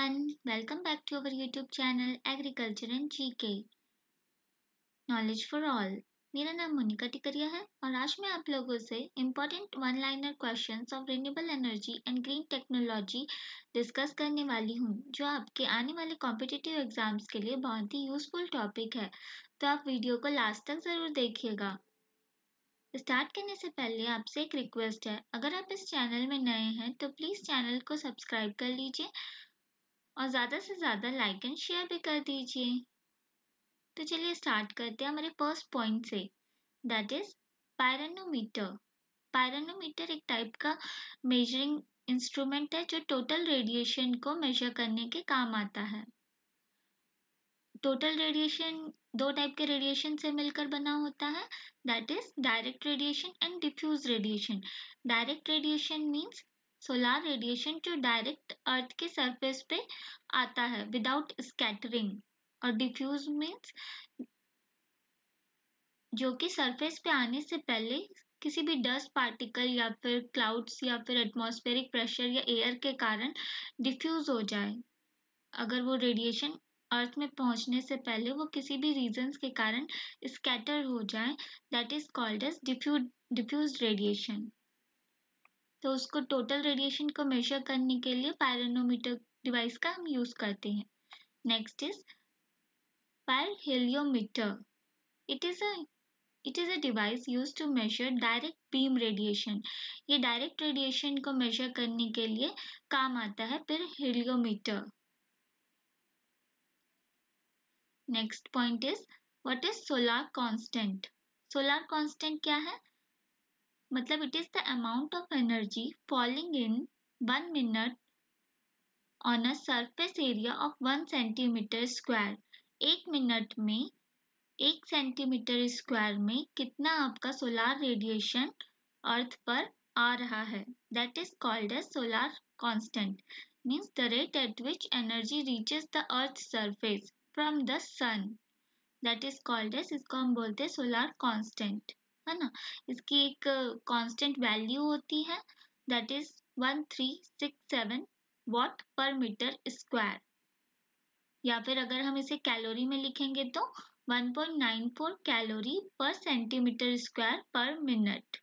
and welcome back to our YouTube channel, Agriculture and GK Knowledge for All. मेरा नाम मोनिका टिकरिया है और आज मैं आप लोगों से important one liner question of renewable energy and green technology discuss करने वाली हूँ, जो आपके आने वाले कॉम्पिटिटिव एग्ज़ाम्स के लिए बहुत ही यूजफुल टॉपिक है। तो आप वीडियो को लास्ट तक ज़रूर देखिएगा। स्टार्ट करने से पहले आपसे एक रिक्वेस्ट है। अगर आप इस चैनल में नए हैं तो प्लीज़ चैनल को सब्सक्राइब कर लीजिए और ज़्यादा से ज़्यादा लाइक एंड शेयर भी कर दीजिए। तो चलिए स्टार्ट करते हैं हमारे फ़र्स्ट पॉइंट से। दैट इज़ पायरनोमीटर पायरनोमीटर एक टाइप का मेजरिंग इंस्ट्रूमेंट है जो टोटल रेडिएशन को मेजर करने के काम आता है। टोटल रेडिएशन दो टाइप के रेडिएशन से मिलकर बना होता है। That is direct radiation and diffuse radiation direct radiation means solar radiation जो डायरेक्ट अर्थ के सरफेस पे आता है विदाउट स्कैटरिंग और डिफ्यूज मीन्स जो कि सरफेस पे आने से पहले किसी भी डस्ट पार्टिकल या फिर क्लाउड्स या फिर एटमॉस्फेरिक प्रेशर या एयर के कारण डिफ्यूज हो जाए। अगर वो रेडिएशन अर्थ में पहुँचने से पहले वो किसी भी रीजंस के कारण स्कैटर हो जाए that is called as diffuse radiation तो उसको टोटल रेडिएशन को मेजर करने के लिए पायरोनोमीटर डिवाइस का हम यूज़ करते हैं। Next is pyrheliometer it is a, it is a device used to measure direct beam radiation. ये direct radiation को measure करने के लिए काम आता है फिर heliometer next point is what is solar constant solar constant क्या है? मतलब it is the amount of energy falling in one minute on a surface area of one centimetre square एक मिनट में, एक सेंटीमीटर स्क्वायर में कितना आपका solar radiation अर्थ पर आ रहा है? That is called as solar constant means the rate at which energy reaches the earth surface from the sun that is called as इसको हम बोलते हैं सोलार कांस्टेंट है ना? इसकी एक कांस्टेंट वैल्यू होती है that is one three six seven watt per metre square या फिर अगर हम इसे कैलोरी में लिखेंगे तो 1.94 calorie per centimeter square per minute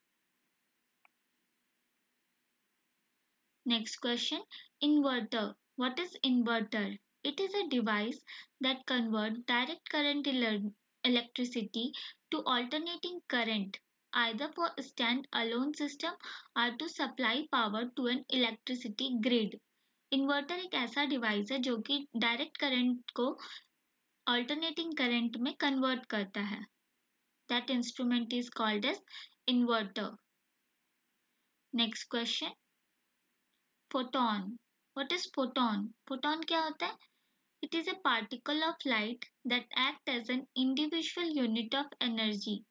next question inverter what is inverter it is a device that converts direct current electricity to alternating current, either for stand alone system or to supply power to an electricity grid. Inverter एक ऐसा device है जो कि direct current को alternating current में convert करता है। That instrument is called as inverter next question photon what is photon photon क्या होता है? It is a particle of light that act as an individual unit of energy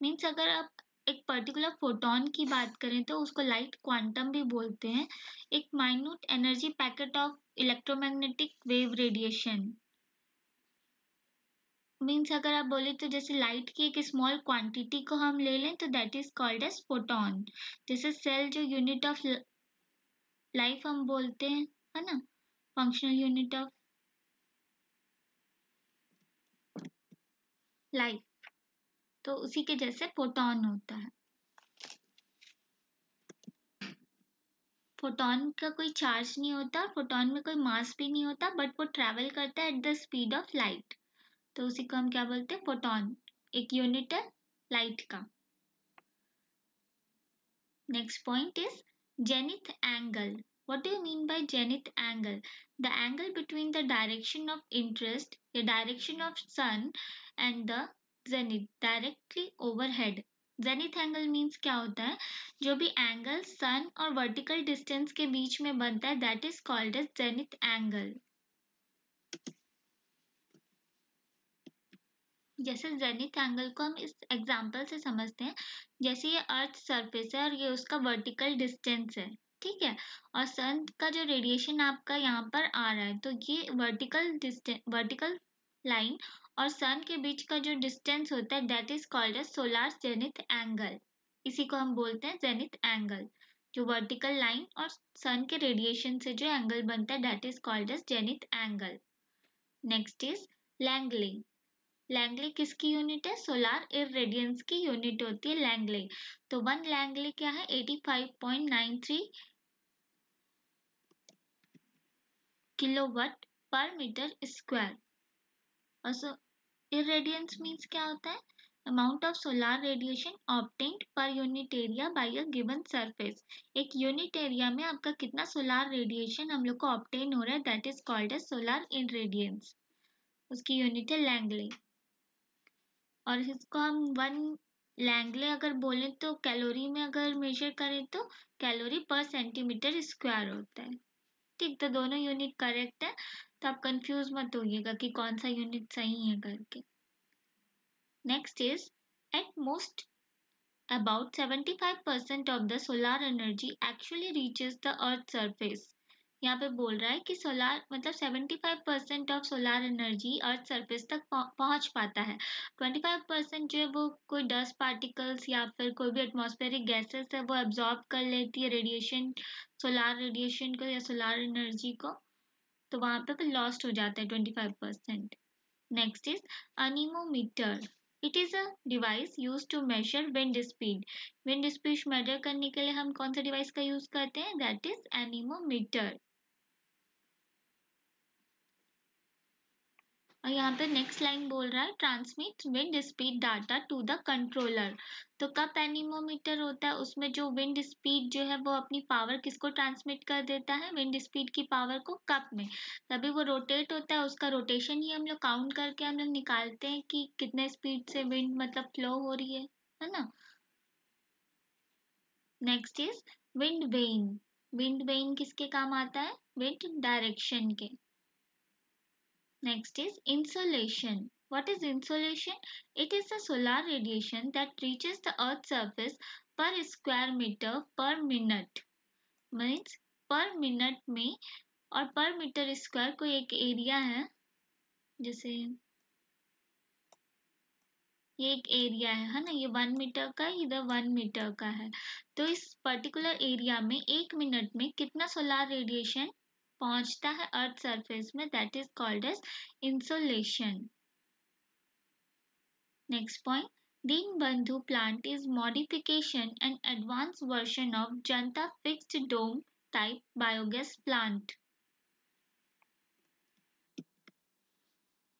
means अगर आप एक particular photon की बात करें तो उसको लाइट क्वांटम भी बोलते हैं। एक minute energy packet of electromagnetic wave radiation means अगर आप बोले तो जैसे लाइट की एक स्मॉल क्वांटिटी को हम ले लें तो that is called as photon जैसे सेल जो यूनिट ऑफ़ लाइफ हम बोलते हैं, है ना? फंक्शनल यूनिट ऑफ़ लाइफ तो उसी के जैसे फोटोन होता है। फोटोन का कोई चार्ज नहीं होता फोटोन में कोई मास भी नहीं होता बट वो ट्रैवल करता है at the speed of light तो उसी को हम क्या बोलते हैं? फोटोन एक यूनिट है लाइट का। Next point is zenith angle what do you mean by zenith angle? The angle between the direction of interest, the direction of sun and the zenith directly overhead zenith angle means क्या होता है? जो भी angle सन और vertical distance के बीच में बनता है that is called as zenith angle जैसे जेनिथ एंगल को हम इस एग्जांपल से समझते हैं, जैसे ये अर्थ सरफेस है और ये उसका वर्टिकल डिस्टेंस है। ठीक है? और सन का जो रेडिएशन आपका यहाँ पर आ रहा है तो ये वर्टिकल डिस्टेंस वर्टिकल लाइन और सन के बीच का जो डिस्टेंस होता है that is called as solar zenith angle इसी को हम बोलते हैं जेनिथ एंगल जो वर्टिकल लाइन और सन के रेडिएशन से जो एंगल बनता है that is called as zenith angle next is langley langley किसकी यूनिट है? सोलार इरेडियंस की यूनिट होती है लैंगले तो वन लैंगले क्या है? 85.93 किलोवाट पर मीटर स्क्वायर। और सो इरेडियंस मीन्स क्या होता है? Amount of solar radiation obtained per unit area by a given surface एक यूनिट एरिया में आपका कितना सोलार रेडिएशन हम लोग को ऑप्टेन हो रहा है that is called as solar irradiance उसकी यूनिट है लैंगले और इसको हम वन लैंगले अगर बोले तो कैलोरी में अगर मेजर करें तो कैलोरी पर सेंटीमीटर स्क्वायर होता है। ठीक तो दोनों यूनिट करेक्ट है तो आप कंफ्यूज मत होइएगा कि कौन सा यूनिट सही है करके। Next is at most about seventy five percent of the solar energy actually reaches the earth surface यहाँ पे बोल रहा है कि सोलार मतलब 75 percent of solar energy earth surface तक पहुँच पाता है। 25 परसेंट जो है वो कोई डस्ट पार्टिकल्स या फिर कोई भी एटमॉस्फेरिक गैसेस है, वो एब्जॉर्ब कर लेती है रेडिएशन सोलार रेडिएशन को या सोलार एनर्जी को तो वहाँ पे लॉस्ट हो जाता है 25 percent next is anemometer it is a device use to measure wind speed wind speed measure करने के लिए हम कौन सा डिवाइस का यूज़ करते हैं? दैट इज़ एनिमोमीटर और यहाँ पे नेक्स्ट लाइन बोल रहा है transmit wind speed data to the controller तो कप एनिमोमीटर होता है? उसमें जो विंड स्पीड जो है, वो अपनी पावर किसको ट्रांसमिट कर देता है? विंड स्पीड की पावर को कप में? तभी वो रोटेट होता है, उसका रोटेशन ही हम लोग काउंट करके हम लोग निकालते हैं कि कितने स्पीड से विंड मतलब फ्लो हो रही है है ना? Next is wind vane wind vane किसके काम आता है? विंड डायरेक्शन के। Next is insolation. What is insolation? It is the solar radiation that reaches the earth's surface per square meter per minute. Means per minute में और पर metre square कोई एक एरिया है जैसे ये एक एरिया है है ना ये वन मीटर का इधर वन मीटर का है तो इस पर्टिकुलर एरिया में एक मिनट में कितना सोलार रेडिएशन पहुँचता है अर्थ सरफेस में that is called as insolation next point Deen Bandhu plant is modification and advance version of Janata fixed dome type biogas plant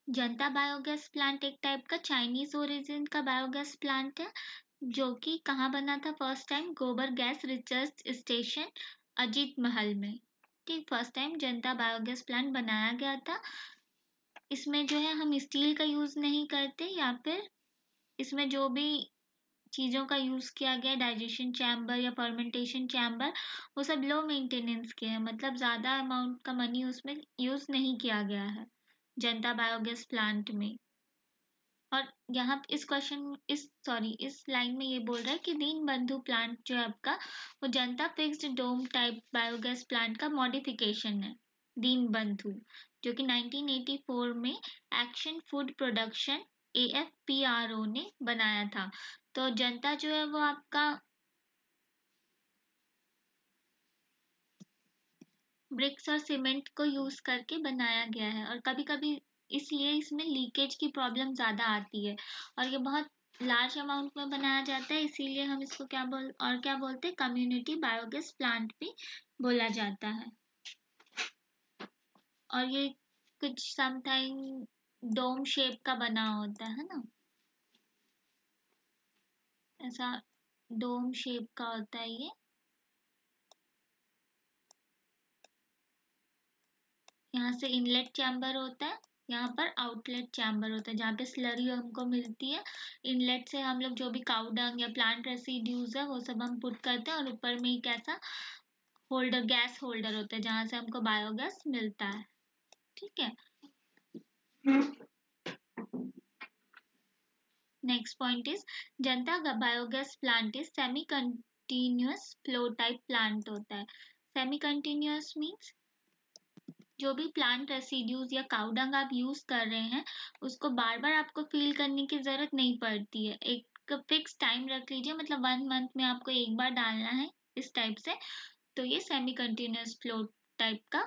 Janata biogas plant एक type का Chinese origin का biogas plant है, जो कि कहाँ बना था first time Gobar gas research station Ajit Mahal में। ठीक first time Janata biogas plant बनाया गया था। इसमें जो है हम स्टील का यूज़ नहीं करते या फिर इसमें जो भी चीज़ों का यूज़ किया गया डाइजेशन चैम्बर या फर्मेंटेशन चैम्बर वो सब लो मेंटेनेंस के हैं। मतलब ज़्यादा अमाउंट का मनी उसमें यूज़ नहीं किया गया है जनता बायोगैस प्लांट में। और यहाँ इस क्वेश्चन इस सॉरी इस लाइन में ये बोल रहा है कि दीन बंधु प्लांट जो है आपका, वो Janata fixed dome type biogas plant का मॉडिफिकेशन है दीन बंधु जो कि 1984 में एक्शन फ़ूड प्रोडक्शन ए ने बनाया था। तो जनता जो है वो आपका ब्रिक्स और सीमेंट को यूज़ करके बनाया गया है और कभी कभी इसलिए इसमें लीकेज की प्रॉब्लम ज़्यादा आती है। और ये बहुत लार्ज अमाउंट में बनाया जाता है, इसीलिए हम इसको क्या बोल, और क्या बोलते हैं? कम्युनिटी बायोगैस प्लांट भी बोला जाता है। और ये कुछ समटाइम डोम शेप का बना होता है ना? ऐसा डोम शेप का होता है ये। यहाँ से इनलेट चैम्बर होता है। यहाँ पर आउटलेट चैम्बर होता है, जहाँ पे स्लरी हमको मिलती है। इनलेट से हम लोग जो भी काउडंग या प्लांट रेसिड्यूज है, वो सब हम पुट करते हैं और ऊपर में एक ऐसा होल्डर गैस होल्डर होता है, जहाँ से हमको बायोगैस मिलता है। ठीक है? Next point is Janata biogas plant is semi continuous flow type plant होता है। सेमी कंटिन्यूस मीन्स जो भी प्लांट रेसिड्यूज या काउडंग आप यूज़ कर रहे हैं, उसको बार बार आपको फील करने की ज़रूरत नहीं पड़ती है। एक फिक्स टाइम रख लीजिए मतलब वन मंथ में आपको एक बार डालना है इस टाइप से तो ये सेमी कंटिन्यूस फ्लो टाइप का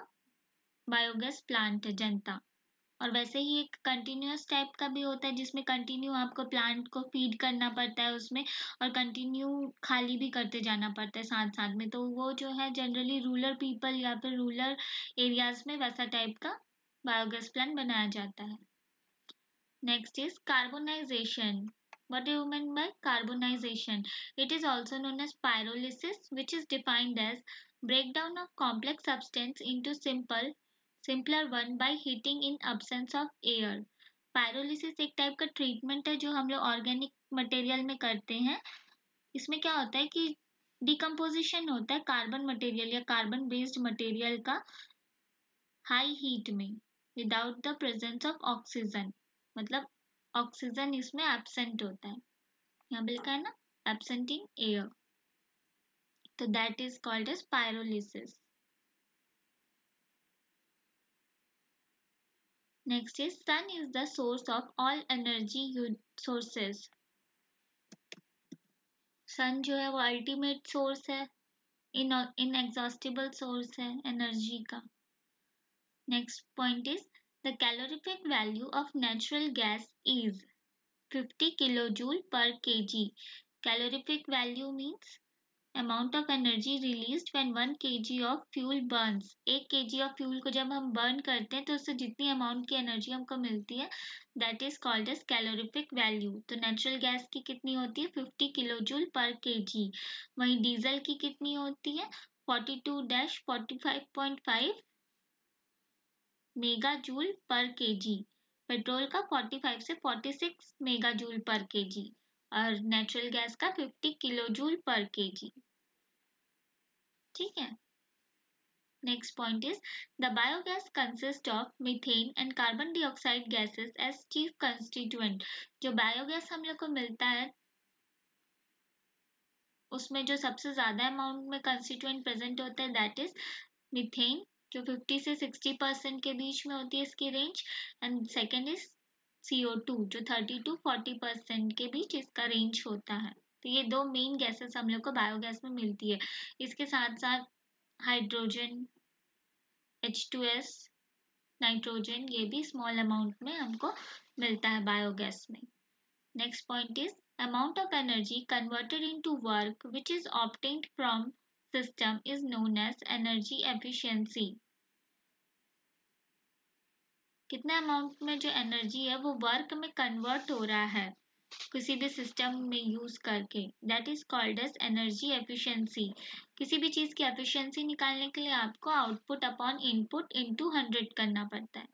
बायोगैस प्लांट है जनता। और वैसे ही एक कंटिन्यूस टाइप का भी होता है जिसमें कंटिन्यू आपको प्लांट को फ़ीड करना पड़ता है उसमें और कंटिन्यू खाली भी करते जाना पड़ता है साथ साथ में। तो वो जो है जनरली रूरल पीपल या फिर रूरल एरियाज़ में वैसा टाइप का बायोगैस प्लांट बनाया जाता है। Next is carbonization What do you mean by carbonization? It is also known as pyrolysis, which is defined as breakdown of complex substance into simple simpler one by heating in absence of air pyrolysis एक type का treatment है जो हम लोग organic material में करते हैं। इसमें क्या होता है कि डिकम्पोजिशन होता है कार्बन मटेरियल या कार्बन बेस्ड मटेरियल का हाई हीट में without the presence of oxygen मतलब ऑक्सीजन इसमें एबसेंट होता है। यहाँ लिखा है ना एबसेंटिंग एयर तो that is called as pyrolysis next is sun is the source of all energy sources sun जो है वो अल्टीमेट सोर्स है इन इनएग्जॉस्टिबल सोर्स है एनर्जी का next point is The calorific value of natural gas is 50 kilojoule per kg. Calorific value means amount of energy release when one K G of fuel burn एक के G of fuel को जब हम burn करते हैं तो उससे जितनी अमाउंट की एनर्जी हमको मिलती है that is called as calorific value तो नेचुरल गैस की कितनी होती है? फिफ्टी किलो जूल पर के जी वहीं डीजल की कितनी होती है? Forty two dash forty five point five mega joule per K G petrol का फोर्टी फाइव से forty six mega joule per K G और नेचुरल गैस का fifty kilo joule per K G ठीक है? Next point is the biogas consist of methane and carbon dioxide gases as chief constituent जो biogas हम लोग को मिलता है, उसमें जो सबसे ज़्यादा अमाउंट में कंस्टिट्यूएंट प्रेजेंट होता है दैट इज़ मिथेन जो 50 से 60 परसेंट के बीच में होती है इसकी range and second is CO2 जो 30 टू 40 परसेंट के बीच इसका रेंज होता है। तो ये दो मेन गैसेस हम लोग को बायोगैस में मिलती है। इसके साथ साथ hydrogen H two S nitrogen ये भी स्मॉल अमाउंट में हमको मिलता है बायोगैस में। Next point is amount of energy converted into work which is obtained from system is known as energy efficiency कितने अमाउंट में जो एनर्जी है वो वर्क में कन्वर्ट हो रहा है? किसी भी सिस्टम में यूज़ करके that is called as energy efficiency किसी भी चीज़ की एफिशिएंसी निकालने के लिए आपको output upon input into hundred करना पड़ता है।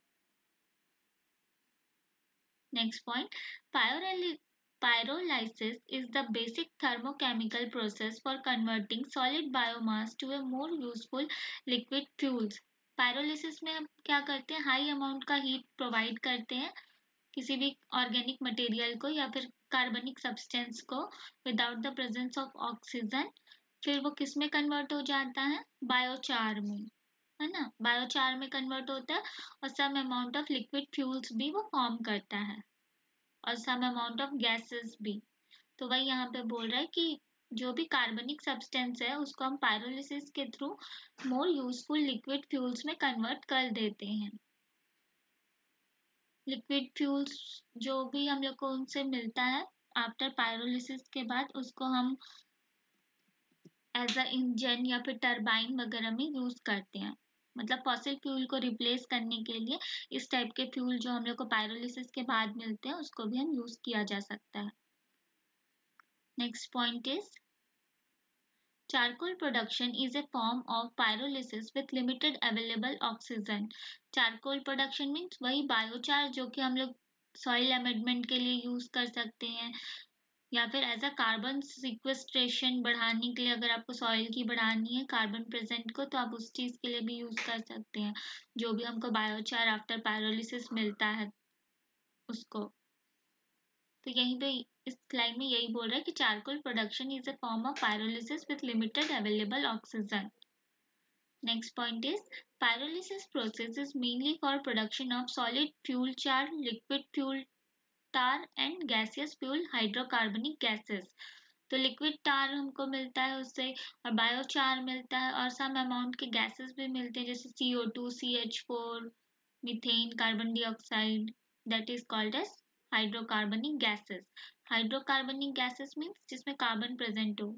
Next point Pyrolysis is the basic thermochemical process for converting solid biomass to a more useful liquid fuels. Pyrolysis में हम क्या करते हैं? हाई अमाउंट का हीट प्रोवाइड करते हैं। किसी भी ऑर्गेनिक मटेरियल को या फिर कार्बनिक सब्सटेंस को without the presence of oxygen फिर वो किसमें कन्वर्ट हो जाता है? बायोचार में, है ना? बायोचार में कन्वर्ट होता है और some amount of liquid fuels भी वो फॉर्म करता है और सम अमाउंट ऑफ़ गैसेस भी। तो वही यहाँ पे बोल रहा है कि जो भी कार्बनिक सब्सटेंस है, उसको हम पायरोलिसिस के through more useful liquid fuels में कन्वर्ट कर देते हैं। लिक्विड फ्यूल्स जो भी हम लोग को उनसे मिलता है आफ्टर पायरोलिसिस के बाद उसको हम एज अ इंजन या फिर टरबाइन वगैरह में यूज़ करते हैं। मतलब फॉसिल फ्यूल को रिप्लेस करने के लिए इस टाइप के फ्यूल जो हम लोग को पायरोलिसिस के बाद मिलते हैं, उसको भी हम यूज़ किया जा सकता है। Next point is charcoal production is a form of pyrolysis with limited available oxygen charcoal production means वही बायोचार जो कि हम लोग सॉइल अमेंडमेंट के लिए यूज़ कर सकते हैं, या फिर एज अ कार्बन सिक्वेस्ट्रेशन बढ़ाने के लिए अगर आपको सॉइल की बढ़ानी है कार्बन प्रेजेंट को तो आप उस चीज़ के लिए भी यूज़ कर सकते हैं, जो भी हमको बायोचार आफ्टर पायरोलिसिस मिलता है, उसको। तो यहीं पे इस स्लाइड में यही बोल रहा है कि charcoal production is a form of pyrolysis with limited available oxygen Next point is pyrolysis process is mainly for production of solid fuel char, liquid fuel tar and gaseous fuel hydrocarbonic gases. तो liquid tar हमको मिलता है उससे और biochar मिलता है और some amount के गैसेस भी मिलते हैं जैसे C O two C H four methane carbon dioxide that is called as hydrocarbonic gases hydrocarbonic gases means जिसमें कार्बन प्रेजेंट हो,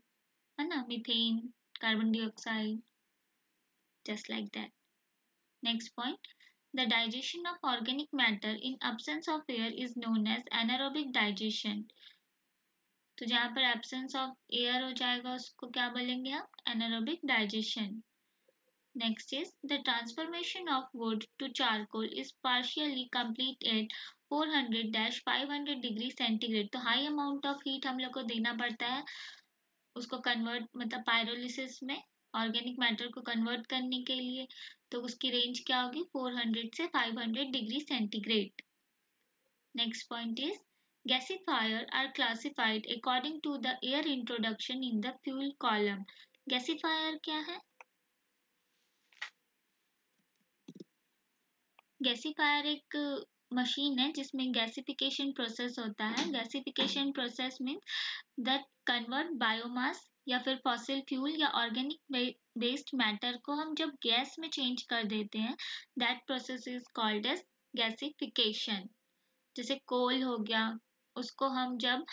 है ना? Methane carbon dioxide just like that. Next point. The digestion of organic matter in absence of air is known as anaerobic digestion. तो जहाँ पर absence of air हो जाएगा, उसको क्या बोलेंगे हम? Anaerobic digestion next is the transformation of wood to charcoal is partially complete at 400-500 degree centigrade. तो हाई अमाउंट ऑफ़ हीट हम लोग को देना पड़ता है, उसको कन्वर्ट मतलब पायरोलिसिस में ऑर्गेनिक मैटर को कन्वर्ट करने के लिए। तो उसकी रेंज क्या होगी? 400 से 500 degree centigrade. Next point is Gasifier are classified according to the air introduction in the fuel column. Gasifier क्या है? गैसीफायर एक मशीन है, जिसमें गैसिफिकेशन प्रोसेस होता है। Gasification process means that convert biomass या फिर फॉसिल फ्यूल या ऑर्गेनिक वेस्ट मैटर को हम जब गैस में चेंज कर देते हैं that process is called as gasification जैसे कोल हो गया, उसको हम जब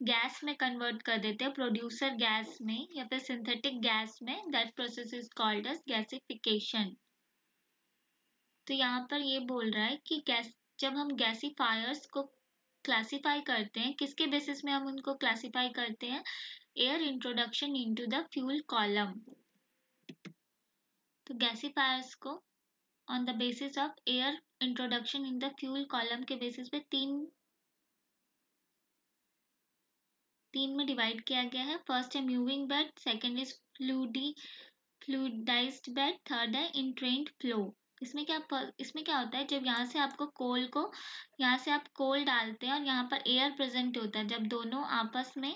गैस में कन्वर्ट कर देते हैं प्रोड्यूसर गैस में या फिर सिंथेटिक गैस में that process is called as gasification तो यहाँ पर ये बोल रहा है कि गैस जब हम गैसीफायर्स को क्लासिफाई करते हैं, किसके बेसिस में हम उनको क्लासिफाई करते हैं? Air introduction into the fuel column तो गैसीफायर्स को on the basis of air introduction in the fuel column के बेसिस पे तीन तीन में डिवाइड किया गया है। फ़र्स्ट है moving bed second is fluidy fluidized bed third है इंट्रेंड फ्लो इसमें क्या इसमें क्या होता है, जब यहाँ से आपको कोल को, यहाँ से आप कोल डालते हैं और यहाँ पर एयर प्रेजेंट होता है, जब दोनों आपस में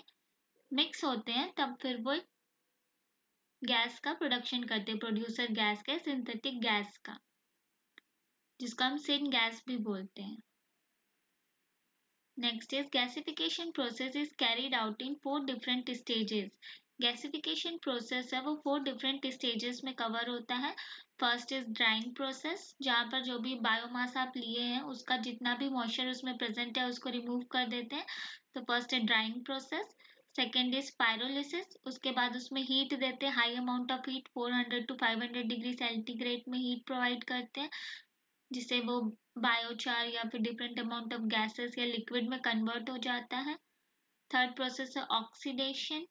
मिक्स होते हैं, तब फिर वो गैस का प्रोडक्शन करते हैं प्रोड्यूसर गैस का सिंथेटिक गैस का, जिसको हम सिन गैस भी बोलते हैं Next is gasification process is carried out in four different stages. Gasification process है, वो फोर डिफरेंट स्टेजेस में कवर होता है। फ़र्स्ट इज़ ड्राइंग प्रोसेस जहाँ पर जो भी बायोमास आप लिए हैं, उसका जितना भी मॉइस्चर उसमें प्रेजेंट है, उसको रिमूव कर देते हैं। तो फ़र्स्ट है drying process second is pyrolysis उसके बाद उसमें हीट देते हैं high amount of heat 400 to 500 degree centigrade में हीट प्रोवाइड करते हैं, जिससे वो बायोचार या फिर डिफरेंट अमाउंट ऑफ़ गैसेस या लिक्विड में कन्वर्ट हो जाता है। थर्ड प्रोसेस है ऑक्सीडेशन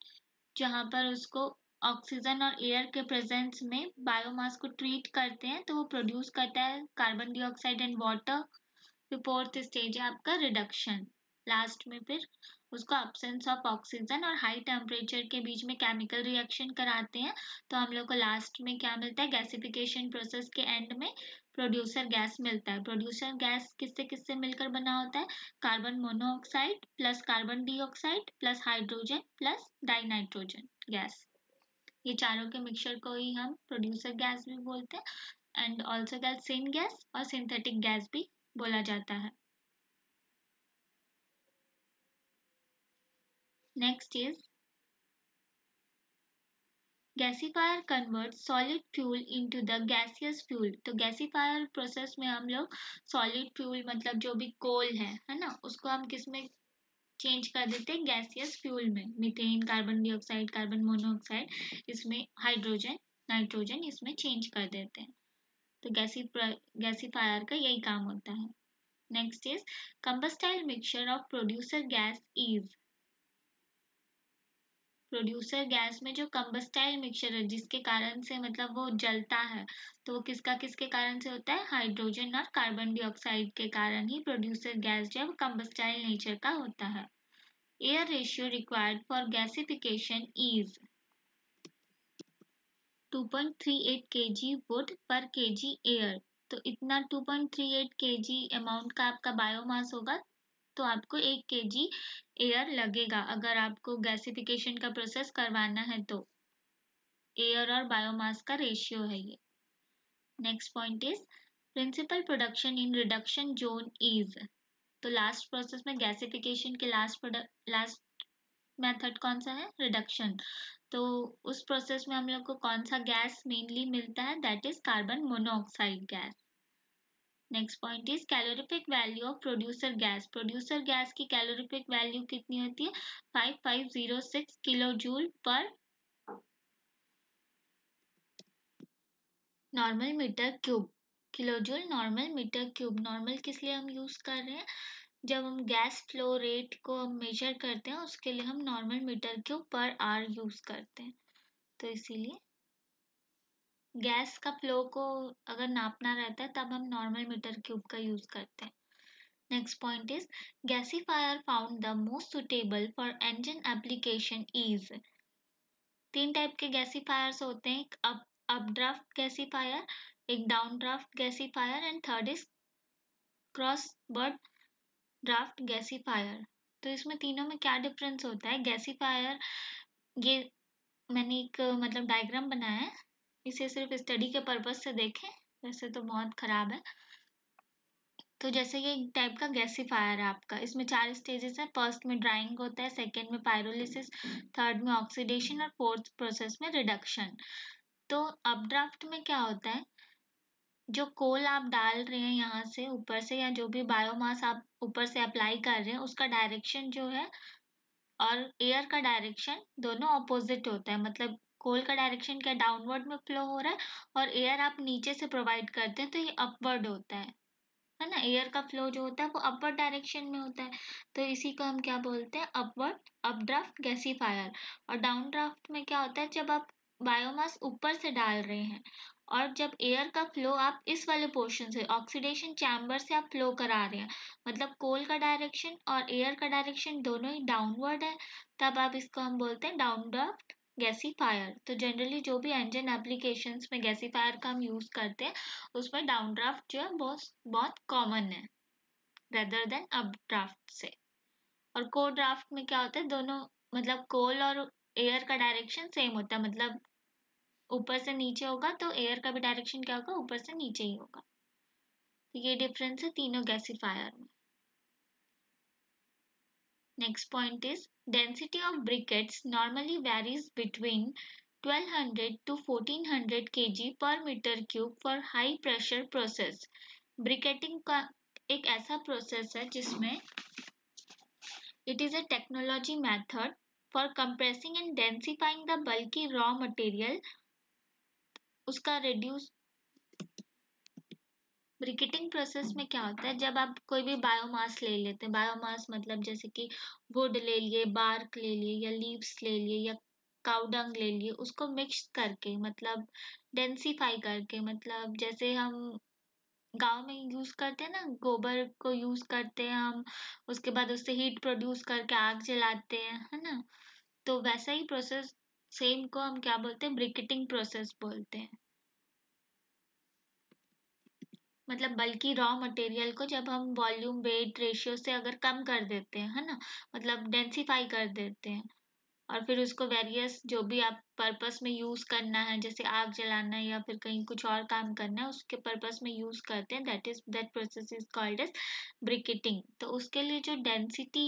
जहाँ पर उसको ऑक्सीजन और एयर के प्रेजेंस में बायोमास को ट्रीट करते हैं तो वो प्रोड्यूस करता है कार्बन डाइऑक्साइड एंड वाटर फिर फोर्थ स्टेज है आपका रिडक्शन लास्ट में फिर उसको अब्सेंस ऑफ़ ऑक्सीजन और हाई टेम्परेचर के बीच में केमिकल रिएक्शन कराते हैं तो हम लोग को लास्ट में क्या मिलता है गैसिफिकेशन प्रोसेस के एंड में प्रोड्यूसर गैस मिलता है। प्रोड्यूसर गैस किससे किससे मिलकर बना होता है? Carbon monoxide plus carbon dioxide plus hydrogen plus dinitrogen gas. ये चारों के मिक्सचर को ही हम प्रोड्यूसर गैस भी बोलते हैं and also gas same gas और सिंथेटिक गैस भी बोला जाता है। Next is gasifier convert solid fuel into the gaseous fuel तो गैसीफायर प्रोसेस में हम लोग सॉलिड फ्यूल मतलब जो भी कोल है है ना? उसको हम किसमें चेंज कर देते हैं? गैसियस फ्यूल में। Methane carbon dioxide carbon monoxide इसमें हाइड्रोजन नाइट्रोजन इसमें चेंज कर देते हैं। तो गैसी गैसीफायर का यही काम होता है। Next is combustible mixture of producer gas is producer gas में जो कंबस्टाइल मिक्सचर है, जिसके कारण से मतलब वो जलता है तो वो किसका, किसके कारण से होता है? हाइड्रोजन और कार्बन डाइऑक्साइड के कारण ही प्रोड्यूसर गैस जो है कंबस्टाइल नेचर का होता है। Air ratio required for gasification is 2.38 kg wood per kg air. तो इतना 2.38 kg अमाउंट का आपका बायोमास होगा तो आपको एक के जी एयर लगेगा। अगर आपको गैसिफिकेशन का प्रोसेस करवाना है तो एयर और बायोमास का रेशियो है ये। Next point is, principal production in reduction zone is. तो लास्ट प्रोसेस में गैसिफिकेशन के लास्ट प्रोडक्ट लास्ट मेथड कौन सा है? रिडक्शन। तो उस प्रोसेस में हम लोग को कौन सा गैस मेनली मिलता है? That is carbon monoxide gas next point is calorific value of producer gas producer gas की कैलोरिफिक वैल्यू कितनी होती है? Five five zero six kilo joule per normal metre cube kilo joule normal metre cube normal किस लिए हम use कर रहे हैं? जब हम गैस फ्लो रेट को हम मेजर करते हैं, उसके लिए हम नॉर्मल मीटर क्यूब पर आर यूज़ करते हैं। तो इसीलिए गैस का फ्लो को अगर नापना रहता है, तब हम नॉर्मल मीटर क्यूब का यूज़ करते हैं। Next point is gasifier found the most suitable for engine application is तीन टाइप के गैसीफायर्स होते हैं, एक अप अपड्राफ्ट गैसीफायर एक down draft gasifier and third is cross bird draft gasifier तो इसमें तीनों में क्या डिफरेंस होता है? गैसीफायर ये मैंने एक मतलब डायग्राम बनाया है। इसे सिर्फ़ स्टडी के पर्पज से देखें, वैसे तो बहुत खराब है। तो जैसे ये एक टाइप का गैसीफायर है आपका, इसमें चार स्टेजेस है फ़र्स्ट में ड्राइंग होता है सेकेंड में पायरोलिसिस थर्ड में ऑक्सीडेशन और फोर्थ प्रोसेस में रिडक्शन तो अपड्राफ्ट में क्या होता है? जो कोल आप डाल रहे हैं यहाँ से ऊपर से या जो भी बायोमास आप ऊपर से अप्लाई कर रहे हैं, उसका डायरेक्शन जो है और एयर का डायरेक्शन दोनों अपोजिट होता है मतलब कोल का डायरेक्शन क्या डाउनवर्ड में फ्लो हो रहा है और एयर आप नीचे से प्रोवाइड करते हैं तो ये अपवर्ड होता है है ना? एयर का फ्लो जो होता है वो अपवर्ड डायरेक्शन में होता है तो इसी को हम क्या बोलते हैं? Upward, updraft, gasifier. और डाउन ड्राफ्ट में क्या होता है, जब आप बायोमास ऊपर से डाल रहे हैं और जब एयर का फ्लो आप इस वाले पोर्शन से, ऑक्सीडेशन चैम्बर से आप फ्लो करा रहे हैं मतलब कोल का डायरेक्शन और एयर का डायरेक्शन दोनों ही डाउनवर्ड है, तब आप इसको हम बोलते हैं डाउन ड्राफ्ट गैसीफायर तो जनरली जो भी इंजन एप्लीकेशन में गैसीफायर का हम यूज़ करते हैं, उसमें डाउन ड्राफ्ट जो है बहुत बहुत कॉमन है रेदर देन अप ड्राफ्ट से। और को ड्राफ्ट में क्या होता है, दोनों मतलब कोल और एयर का डायरेक्शन सेम होता है। मतलब ऊपर से नीचे होगा तो एयर का भी डायरेक्शन क्या होगा, ऊपर से नीचे ही होगा। तो ये डिफरेंस है तीनों गैसीफायर में। Next point is density of briquettes normally varies between 1200 to 1400 kg per meter cube for high pressure process. Briquetting का एक ऐसा प्रोसेस है जिसमें it is a technology method for compressing and densifying the bulky raw material उसका reduce briquetting process में क्या होता है? जब आप कोई भी बायोमास ले लेते हैं बायोमास मतलब जैसे कि वुड ले लिए बार्क ले लिए या लीव्स ले लिए या काउडंग ले लिए, उसको मिक्स करके मतलब डेंसीफाई करके मतलब जैसे हम गाँव में यूज़ करते हैं ना, गोबर को यूज़ करते हैं हम, उसके बाद उससे हीट प्रोड्यूस करके आग जलाते हैं, है ना? तो वैसा ही प्रोसेस सेम को हम क्या बोलते हैं? ब्रिकेटिंग प्रोसेस बोलते हैं। मतलब बल्कि रॉ मटेरियल को जब हम वॉल्यूम वेट रेशियो से अगर कम कर देते हैं, है ना? मतलब डेंसिफाई कर देते हैं और फिर उसको वेरियस जो भी आप पर्पस में यूज़ करना है, जैसे आग जलाना है या फिर कहीं कुछ और काम करना है, उसके पर्पस में यूज़ करते हैं that is that process is called as briquetting तो उसके लिए जो डेंसिटी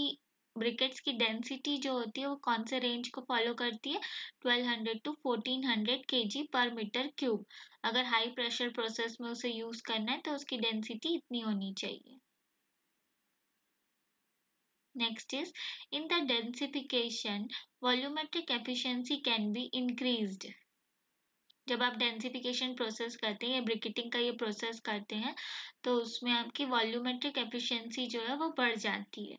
ब्रिकेट्स की डेंसिटी जो होती है वो कौन से रेंज को फॉलो करती है? 1200 to 1400 KG per metre cube अगर हाई प्रेशर प्रोसेस में उसे यूज़ करना है तो उसकी डेंसिटी इतनी होनी चाहिए। Next is in the densification, volumetric efficiency can be increased. जब आप डेंसिफिकेशन प्रोसेस करते हैं या ब्रिकेटिंग का ये प्रोसेस करते हैं तो उसमें आपकी वॉल्यूमेट्रिक एफिशिएंसी जो है वो बढ़ जाती है।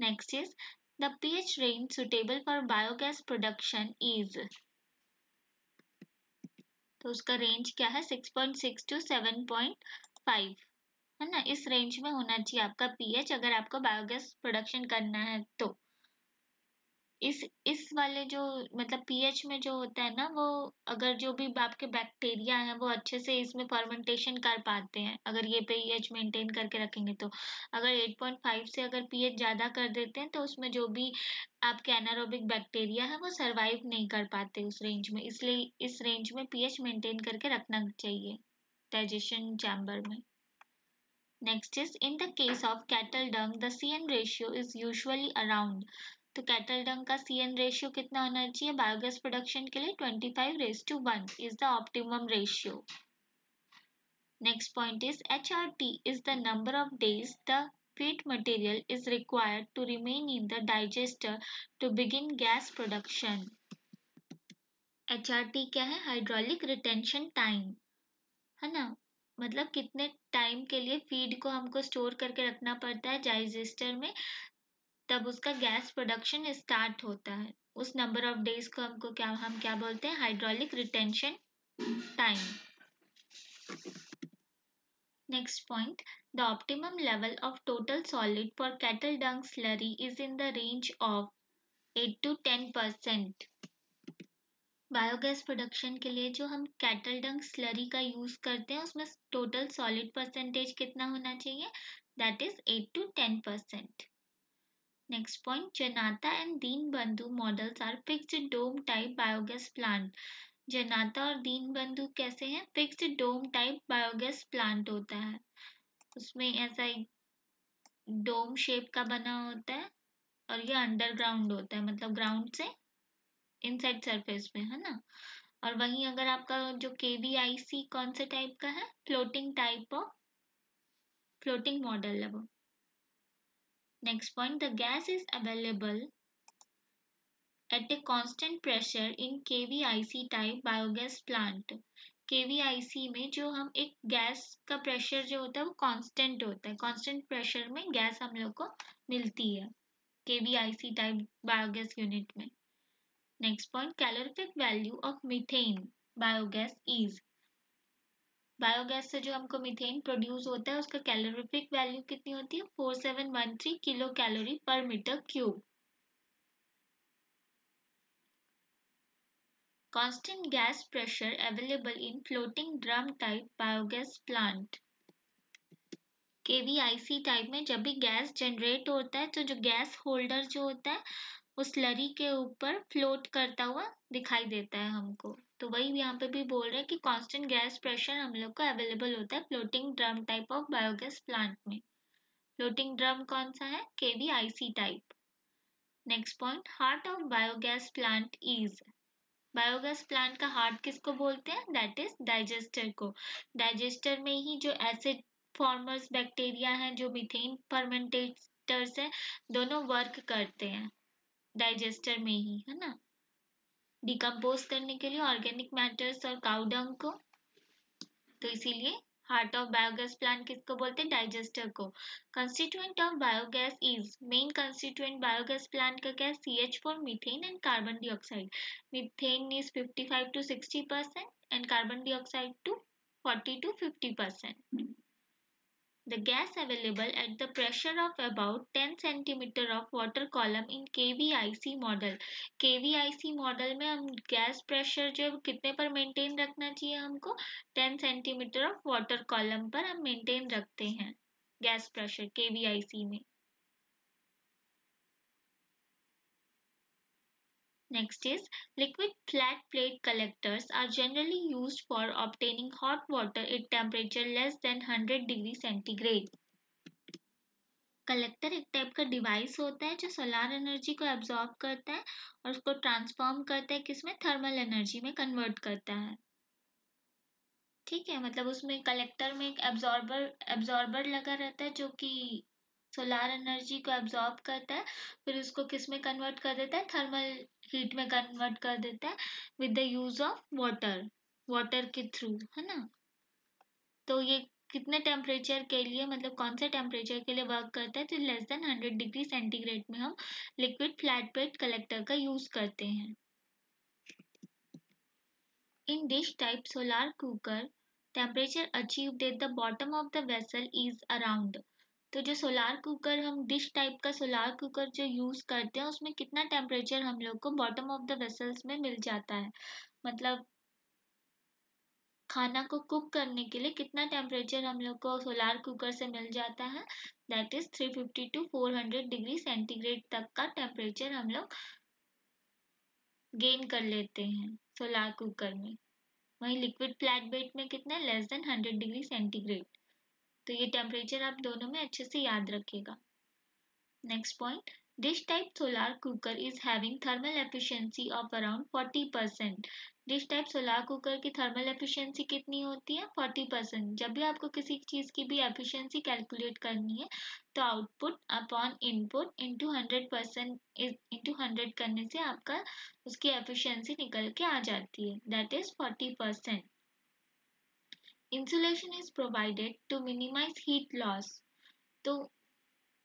Next is, the pH range suitable for biogas production is? तो उसका रेंज क्या है? 6.6 टू 7.5 है ना? इस रेंज में होना चाहिए आपका पीएच अगर आपको बायोगैस प्रोडक्शन करना है तो। इस इस वाले जो मतलब पीएच में जो होता है ना, वो अगर जो भी आपके बैक्टीरिया हैं, वो अच्छे से इसमें फर्मेंटेशन कर पाते हैं। अगर ये पीएच मेंटेन करके रखेंगे तो। अगर 8.5 से अगर पीएच ज़्यादा कर देते हैं तो उसमें जो भी आपके एनारोबिक बैक्टीरिया है, वो सरवाइव नहीं कर पाते उस रेंज में। इसलिए इस रेंज में पीएच मेंटेन करके रखना चाहिए डाइजेशन चैम्बर में। Next is in the case of cattle dung the C N ratio is usually around तो कैटल डंग का सी एन रेशियो कितना होना चाहिए? बायोगैस प्रोडक्शन के लिए 25 race to 1 is the optimum ratio next point is H R T is the number of days the feed material is required to remain in the digester to begin gas production. HRT क्या है? Hydraulic retention time है ना? मतलब कितने time के लिए feed को हमको स्टोर करके रखना पड़ता है डाइजेस्टर में? तब उसका गैस प्रोडक्शन स्टार्ट होता है। उस नंबर ऑफ़ डेज़ को हमको क्या हम क्या बोलते हैं? Hydraulic retention time Next point, the optimum level of total solid for cattle dung slurry is in the range of 8 to 10 percent biogas production के लिए जो हम कैटल डंग स्लरी का यूज़ करते हैं उसमें टोटल सॉलिड परसेंटेज कितना होना चाहिए? That is 8 to 10 percent point Janata and Deenbandhu models are fixed dome type biogas plant Janata और बंधु कैसे हैं? Fixed dome type biogas plant होता है। उसमें ऐसा एक डोम शेप का बना होता है और ये अंडरग्राउंड होता है मतलब ग्राउंड से इनसाइड सरफेस में, है ना? और वहीं अगर आपका जो के कौन से टाइप का है? Floating type of floating model है वो। Next point the gas is available at a constant pressure in KVIC type biogas plant. KVIC में जो हम एक गैस का प्रेशर जो होता है, वो कांस्टेंट होता है। कांस्टेंट प्रेशर में गैस हम लोग को मिलती है KVIC टाइप बायोगैस यूनिट में। Next point calorific value of methane biogas is biogas से जो हमको मीथेन प्रोड्यूस होता है, उसका कैलोरिफिक वैल्यू कितनी होती है? 4713 kilo calorie per metre cube constant gas pressure available in floating drum type biogas plant. KVIC type में जब भी गैस जनरेट होता है तो जो गैस होल्डर जो होता है, उस लरी के ऊपर फ्लोट करता हुआ दिखाई देता है हमको। तो वही यहाँ पे भी बोल रहे हैं कि कांस्टेंट गैस प्रेशर हम लोग को अवेलेबल होता है floating drum type of biogas plant में। फ्लोटिंग ड्रम कौन सा है? KVIC type next point heart of biogas plant is biogas plant का हार्ट किसको बोलते हैं? दैट इज़ डाइजेस्टर को। डाइजेस्टर में ही जो एसिड फॉर्मर्स बैक्टीरिया हैं, जो मिथेन फर्मेंटेटर्स हैं, दोनों वर्क करते हैं। डाइजेस्टर में ही, है ना? डिकम्पोज करने के लिए ऑर्गेनिक मैटर्स और काउडंग को। तो इसीलिए हार्ट ऑफ़ बायोगैस प्लांट किसको बोलते हैं? डाइजेस्टर को। Constituent of biogas is main constituent biogas plant का क्या C H four methane and carbon dioxide methane is fifty five to sixty percent and carbon dioxide to forty to fifty percent The gas available at the pressure of about 10 centimeter of water column in KVIC model. KVIC model में हम gas pressure जो कितने पर maintain रखना चाहिए हमको 10 centimetre of water column पर हम मेंटेन रखते हैं गैस प्रेशर KVIC में Next is, liquid flat plate collectors are generally used for obtaining hot water at temperature less than 100 degree centigrade. Collector एक टाइप का डिवाइस होता है जो सोलार एनर्जी को एब्जॉर्ब करता है और उसको ट्रांसफॉर्म करता है, किसमें? थर्मल एनर्जी में कन्वर्ट करता है। ठीक है मतलब उसमें कलेक्टर में एक एब्जॉर्बर एब्जॉर्बर लगा रहता है जो कि सोलार एनर्जी को एब्जॉर्ब करता है, फिर उसको किसमें कन्वर्ट कर देता है? थर्मल हीट में कन्वर्ट कर देता है with the use of water water के थ्रू है ना? तो ये कितने टेम्परेचर के लिए मतलब कौन से टेम्परेचर के लिए वर्क करता है? तो less than hundred degree centigrade में हम लिक्विड फ्लैट प्लेट कलेक्टर का यूज़ करते हैं। In dish type solar cooker temperature achieve at the bottom of the vessel is around तो जो सोलार कुकर हम डिश टाइप का सोलार कुकर जो यूज़ करते हैं, उसमें कितना टेम्परेचर हम लोग को बॉटम ऑफ़ द वेसल्स में मिल जाता है? मतलब खाना को कुक करने के लिए कितना टेम्परेचर हम लोग को सोलार कुकर से मिल जाता है? That is 350 to 400 degree centigrade तक का टेम्परेचर हम लोग गेन कर लेते हैं सोलार कुकर में। वहीं लिक्विड फ्लैट बेट में कितना? लेस देन 100 डिग्री सेंटीग्रेड तो ये टेम्परेचर आप दोनों में अच्छे से याद रखिएगा next point Dish type solar cooker is having thermal efficiency of around 40%. Dish type solar cooker की थर्मल एफिशिएंसी कितनी होती है 40%. जब भी आपको किसी चीज़ की भी एफिशिएंसी कैलकुलेट करनी है तो output upon input into hundred percent into hundred करने से आपका उसकी एफिशिएंसी निकल के आ जाती है that is 40 percent insulation is provided to minimise heat loss तो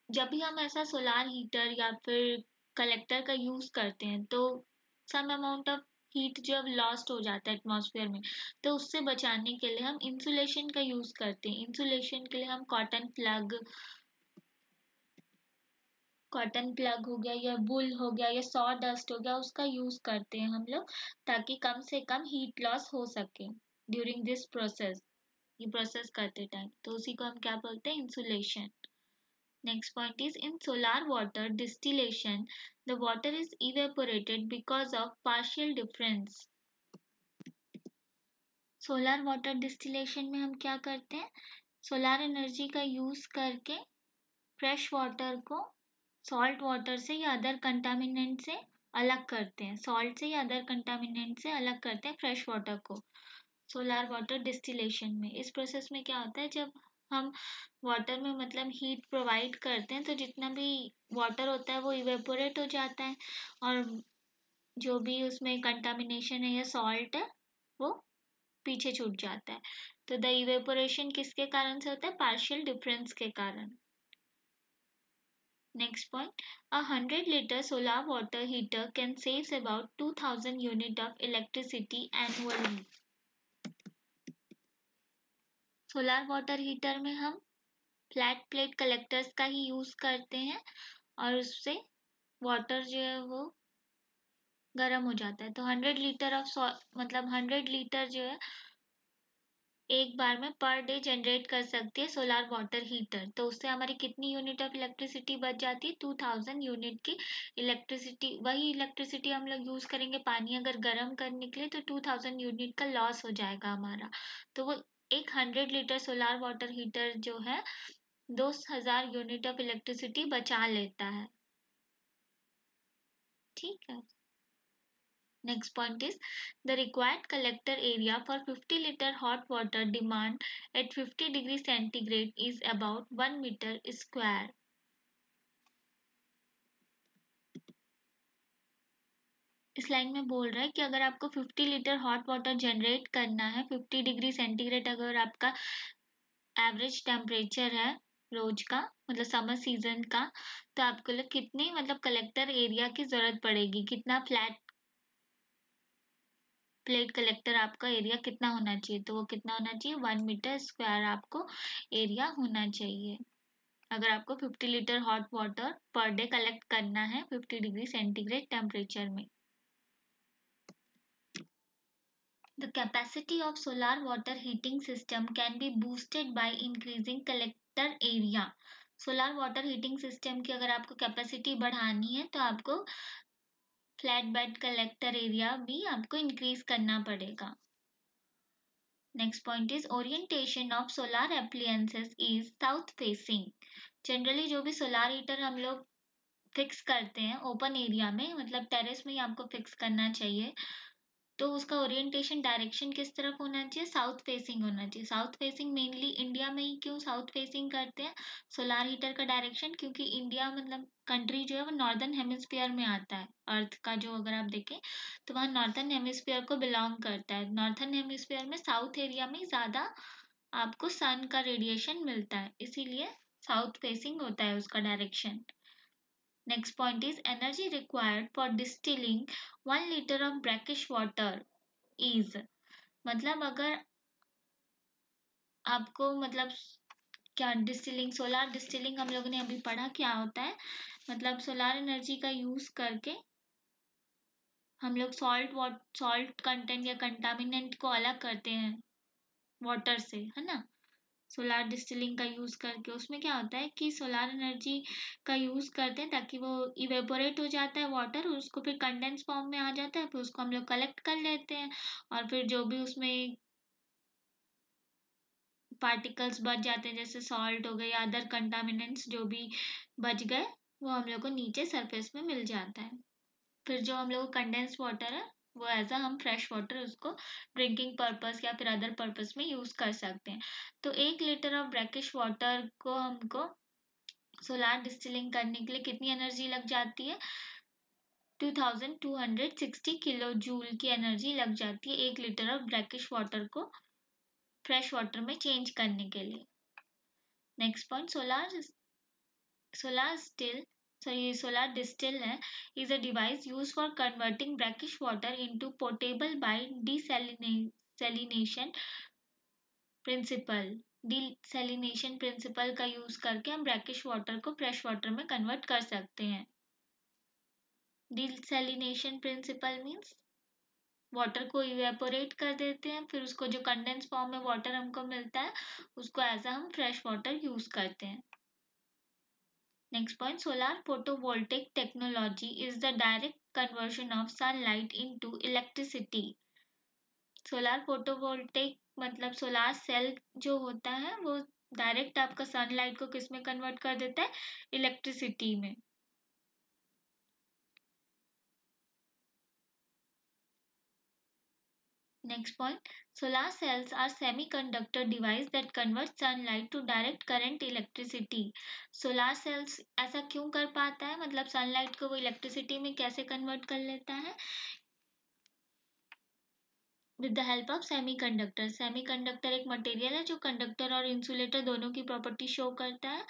जब भी हम ऐसा सोलार हीटर या फिर कलेक्टर का यूज़ करते हैं तो सम अमाउंट ऑफ़ हीट जब लॉस्ट हो जाता है एटमॉस्फेयर में तो उससे बचाने के लिए हम इंसुलेशन का यूज़ करते हैं। इंसुलेशन के लिए हम कॉटन प्लग कॉटन प्लग हो गया या बुल हो गया या सॉ डस्ट हो गया, उसका यूज़ करते हैं हम लोग, ताकि कम से कम हीट लॉस हो सके ड्यूरिंग दिस प्रोसेस ये प्रोसेस करते टाइम तो उसी को हम क्या बोलते हैं? Insulation Next point is in solar water distillation, the water is evaporated because of partial difference. Solar water distillation में हम क्या करते हैं? सोलर एनर्जी का यूज़ करके फ्रेश वाटर को सॉल्ट वाटर से या अदर कंटामिनेंट से अलग करते हैं. सॉल्ट से या अदर कंटामिनेंट से अलग करते हैं फ्रेश वाटर को. सोलर वाटर डिस्टिलेशन में। इस प्रोसेस में क्या होता है जब हम वाटर में मतलब हीट प्रोवाइड करते हैं तो जितना भी वाटर होता है वो इवेपोरेट हो जाता है और जो भी उसमें कंटामिनेशन है या सॉल्ट है वो पीछे छूट जाता है। तो द इवेपोरेशन किसके कारण से होता है? पार्शियल डिफरेंस के कारण। Next Next point, a 100 liter solar water heater can save about 2000 unit of electricity annually. Solar water heater में हम फ्लैट प्लेट कलेक्टर्स का ही यूज़ करते हैं और उससे वाटर जो है वो गर्म हो जाता है। तो हंड्रेड लीटर ऑफ़ मतलब हंड्रेड लीटर जो है, एक बार में पर डे जनरेट कर सकती है सोलार वाटर हीटर तो उससे हमारी कितनी यूनिट ऑफ़ इलेक्ट्रिसिटी बच जाती है? टू थाउज़ेंड यूनिट की इलेक्ट्रिसिटी वही इलेक्ट्रिसिटी हम लोग यूज़ करेंगे पानी अगर गर्म करने के लिए तो टू थाउज़ेंड यूनिट का लॉस हो जाएगा हमारा। तो वो एक hundred litre solar water heater जो है, दो हज़ार यूनिट ऑफ़ इलेक्ट्रिसिटी बचा लेता है। ठीक है। Next point is the required collector area for 50 litre hot water demand at 50 degree centigrade is about one metre square इस लाइन में बोल रहा है कि अगर आपको 50 लीटर हॉट वाटर जनरेट करना है 50 डिग्री सेंटीग्रेड अगर आपका एवरेज टेम्परेचर है रोज का मतलब समर सीज़न का तो आपको लोग कितनी मतलब कलेक्टर एरिया की ज़रूरत पड़ेगी? कितना फ्लैट प्लेट कलेक्टर आपका एरिया कितना होना चाहिए? तो वो कितना होना चाहिए? वन मीटर स्क्वायर आपको एरिया होना चाहिए। अगर आपको 50 litre hot water per day collect करना है 50 डिग्री सेंटीग्रेड टेम्परेचर में। The capacity of solar water heating system can be boosted by increasing collector area. Solar water heating system की अगर आपको कैपेसिटी बढ़ानी है तो आपको फ्लैट बेड कलेक्टर एरिया भी आपको इंक्रीज करना पड़ेगा। Next point is orientation of solar appliances is south facing generally जो भी सोलार हीटर हम लोग फिक्स करते हैं ओपन एरिया में मतलब टेरेस में ही आपको फिक्स करना चाहिए। तो उसका ओरिएंटेशन डायरेक्शन किस तरफ़ होना चाहिए? साउथ फेसिंग होना चाहिए। साउथ फेसिंग मेनली इंडिया में ही क्यों साउथ फेसिंग करते हैं? सोलार हीटर का डायरेक्शन क्योंकि इंडिया मतलब कंट्री जो है वो नॉर्दर्न हेमिस्फीयर में आता है। अर्थ का जो अगर आप देखें तो वह नॉर्थन हेमिस्फीयर को बिलोंग करता है। नॉर्थन हेमिस्फीयर में साउथ एरिया में ज़्यादा आपको सन का रेडिएशन मिलता है। इसीलिए साउथ फेसिंग होता है उसका direction Next point is energy required for distilling 1 liter of brackish water is मतलब अगर आपको मतलब क्या डिस्टिलिंग सोलार डिस्टिलिंग हम लोगों ने अभी पढ़ा क्या होता है? मतलब सोलार एनर्जी का यूज़ करके हम लोग सॉल्ट सॉल्ट कंटेंट या कंटामिनेंट को अलग करते हैं वाटर से, है ना? सोलार डिस्टिलिंग का यूज़ करके, उसमें क्या होता है कि सोलार एनर्जी का यूज़ करते हैं ताकि वो इवेपोरेट हो जाता है वाटर उसको फिर कंडेंस फॉर्म में आ जाता है, फिर उसको हम लोग कलेक्ट कर लेते हैं और फिर जो भी उसमें पार्टिकल्स बच जाते हैं, जैसे सॉल्ट हो गए या अदर कंटामिनेंट्स जो भी बच गए, वो हम लोग को नीचे सरफेस में मिल जाता है। फिर जो हम लोग कंडेंस वाटर है वो एज अ हम फ्रेश वाटर उसको ड्रिंकिंग पर्पस या फिर अदर पर्पस में यूज़ कर सकते हैं। तो एक लीटर ऑफ़ ब्रैकिश वाटर को हमको सोलार डिस्टिलिंग करने के लिए कितनी एनर्जी लग जाती है? 2260 किलो जूल की एनर्जी लग जाती है एक लीटर ऑफ़ ब्रैकिश वाटर को फ्रेश वाटर में चेंज करने के लिए। Next point solar solar still sorry solar distil है। Is a device use for converting brackish water into portable by डीनेशन principle desalination principle का यूज़ करके हम ब्रैकिश वाटर को फ्रेश वाटर में कन्वर्ट कर सकते हैं। डीसेलिनेशन प्रिंसिपल मीन्स वाटर को इवेपोरेट कर देते हैं, फिर उसको जो कंडेंस फॉर्म में वाटर हमको मिलता है, उसको एज अ हम फ्रेश वाटर यूज़ करते हैं। Next point solar photovoltaic technology is the direct conversion of sunlight into electricity solar photovoltaic मतलब सोलार सेल जो होता है वो डायरेक्ट आपका सनलाइट को किसमें कन्वर्ट कर देता है? इलेक्ट्रिसिटी में. Next point, solar cells are semiconductor device that convert sunlight to direct current electricity. Solar cells ऐसा क्यों कर पाता है मतलब sunlight को वो electricity में कैसे convert कर लेता है with the help of semiconductor. Semiconductor एक material है जो conductor और insulator दोनों की property show करता है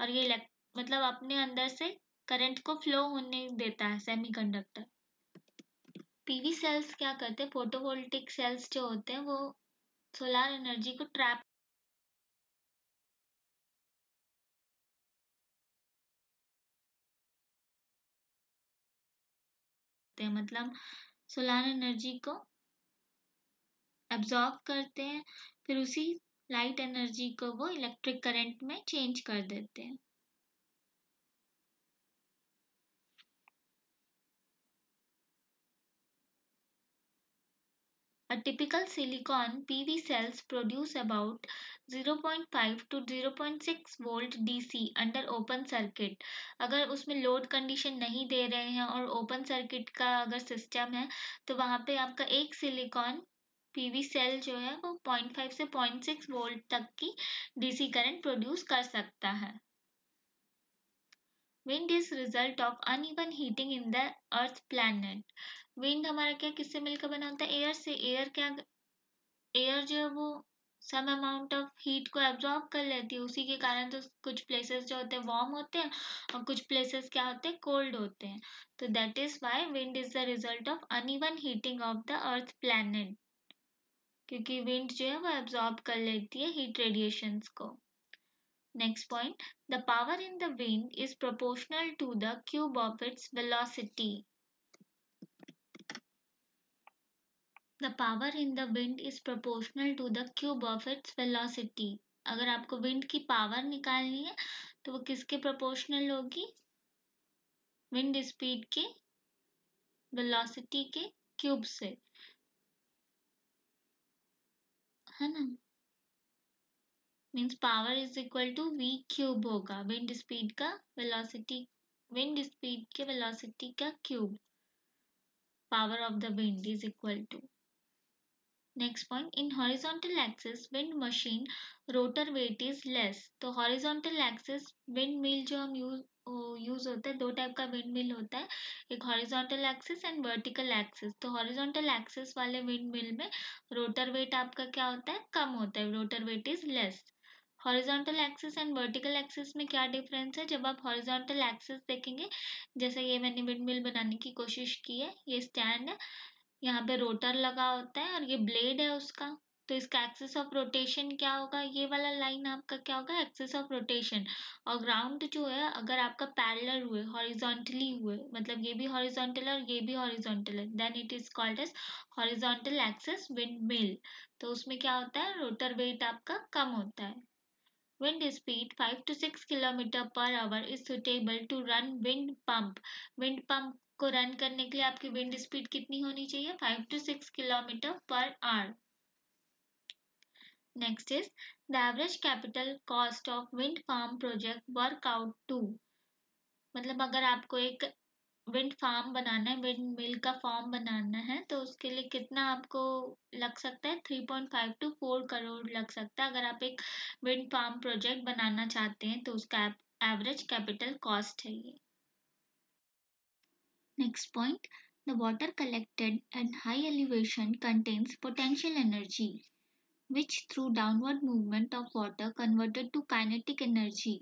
और ये मतलब अपने अंदर से करंट को फ्लो होने देता है सेमीकंडक्टर पीवी सेल्स क्या करते हैं? फोटोवोल्टिक सेल्स जो होते हैं, वो सोलार एनर्जी को ट्रैप मतलब सोलार एनर्जी को एब्जॉर्ब करते हैं, फिर उसी लाइट एनर्जी को वो इलेक्ट्रिक करंट में चेंज कर देते हैं। A typical silicon PV cells produce about 0.5 to 0.6 volt DC under open circuit. अगर उसमें लोड कंडीशन नहीं दे रहे हैं और ओपन सर्किट का अगर सिस्टम है तो वहाँ पे आपका एक सिलिकॉन पीवी सेल जो है वो 0.5 से 0.6 वोल्ट तक की डीसी करंट प्रोड्यूस कर सकता है wind is result of uneven heating in the earth planet wind हमारा क्या किससे मिलकर बना होता है? एयर से। एयर क्या एयर जो है वो सम अमाउंट ऑफ़ हीट को एब्जॉर्ब कर लेती है। उसी के कारण तो कुछ प्लेसेस जो होते हैं वार्म होते हैं और कुछ प्लेसेस क्या होते हैं? कोल्ड होते हैं। तो that is why wind is the result of uneven heating of the earth planet क्योंकि विंड जो है वो एब्जॉर्ब कर लेती है हीट रेडिएशंस को। Next point, the power in the wind is proportional to the cube of its velocity. The power in the wind is proportional to the cube of its velocity. अगर आपको wind की power निकालनी है तो वो किसके proportional होगी wind speed के वेलोसिटी के क्यूब से है ना means power is equal to V cube होगा। विंड स्पीड का वेलोसिटी विंड स्पीड के वेलोसिटी का cube power of the wind is equal to next point in horizontal axis wind machine rotor weight is less तो horizontal axis wind mill जो हम use use होता है, दो type का विंड मिल होता है। एक horizontal axis and vertical axis तो हॉरिजॉन्टल एक्सिस वाले विंड मिल में रोटर वेट आपका क्या होता है? कम होता है। Rotor weight is less horizontal axis and vertical axis में क्या डिफरेंस है? जब आप हॉरिजॉन्टल एक्सिस देखेंगे, जैसे ये मैंने विंड मिल बनाने की कोशिश की है, ये स्टैंड है, यहाँ पे रोटर लगा होता है और ये ब्लेड है उसका। तो इसका एक्सिस ऑफ़ रोटेशन क्या होगा? ये वाला लाइन आपका क्या होगा? Axis of rotation. और ग्राउंड जो है, अगर आपका पैरेलल हुए, हॉरिजॉन्टली हुए मतलब ये भी हॉरिजॉन्टल है और ये भी हॉरिजॉन्टल है then it is called as horizontal axis wind mill तो उसमें क्या होता है? रोटर वेट आपका कम होता है। Wind speed 5 to 6 km per hour is suitable to run wind pump. Wind pump को रन करने के लिए आपकी विंड स्पीड कितनी होनी चाहिए? 5 to 6 kilometre per hour next is the average capital cost of wind farm project work out to मतलब अगर आपको एक विंड फार्म बनाना है, विंड मिल का फार्म बनाना है तो उसके लिए कितना आपको लग सकता है? 3.5 टू फोर करोड़ लग सकता है, अगर आप एक विंड फार्म प्रोजेक्ट बनाना चाहते हैं तो उसका एवरेज कैपिटल कॉस्ट है ये। Next point, the water collected at high elevation contains potential energy, which through downward movement of water converted to kinetic energy,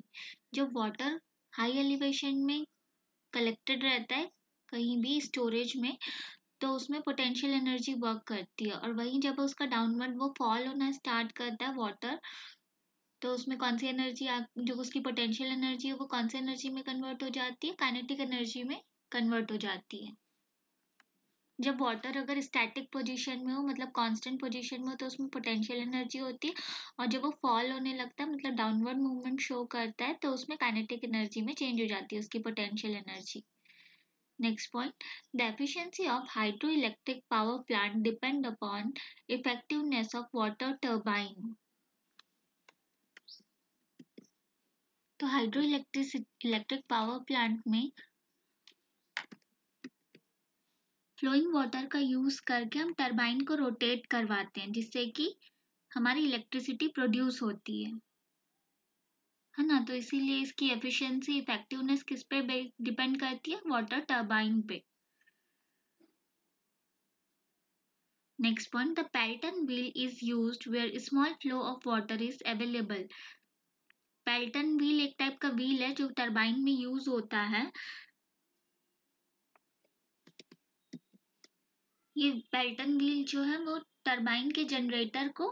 जो water हाई एलिवेशन में कलेक्टेड रहता है कहीं भी स्टोरेज में तो उसमें पोटेंशियल एनर्जी वर्क करती है। और वहीं जब उसका डाउनवर्ड वो फॉल होना स्टार्ट करता है वाटर तो उसमें कौन सी एनर्जी जो उसकी पोटेंशियल एनर्जी है, वो कौन सी एनर्जी में कन्वर्ट हो जाती है? काइनेटिक एनर्जी में कन्वर्ट हो जाती है। जब वाटर अगर स्टैटिक पोजीशन में हो मतलब कांस्टेंट पोजीशन में हो तो उसमें पोटेंशियल एनर्जी होती है। और जब वो फॉल होने लगता है मतलब डाउनवर्ड मूवमेंट शो करता है तो उसमें काइनेटिक एनर्जी में चेंज हो जाती है उसकी potential energy next point the efficiency of hydro electric power plant depend upon effectiveness of water turbine तो hydro electric electric power plant में फ्लोइंग वाटर का यूज़ करके हम टरबाइन को रोटेट करवाते हैं, जिससे कि हमारी इलेक्ट्रिसिटी प्रोड्यूस होती है। है ना? तो इसीलिए इसकी एफिशिएंसी इफेक्टिवनेस किस पे डिपेंड करती है? वाटर टरबाइन पे। Next point the Pelton wheel is used where small flow of water is available Pelton wheel एक टाइप का व्हील है जो टरबाइन में यूज़ होता है। ये पेल्टन व्हील जो है, वो टरबाइन के जनरेटर को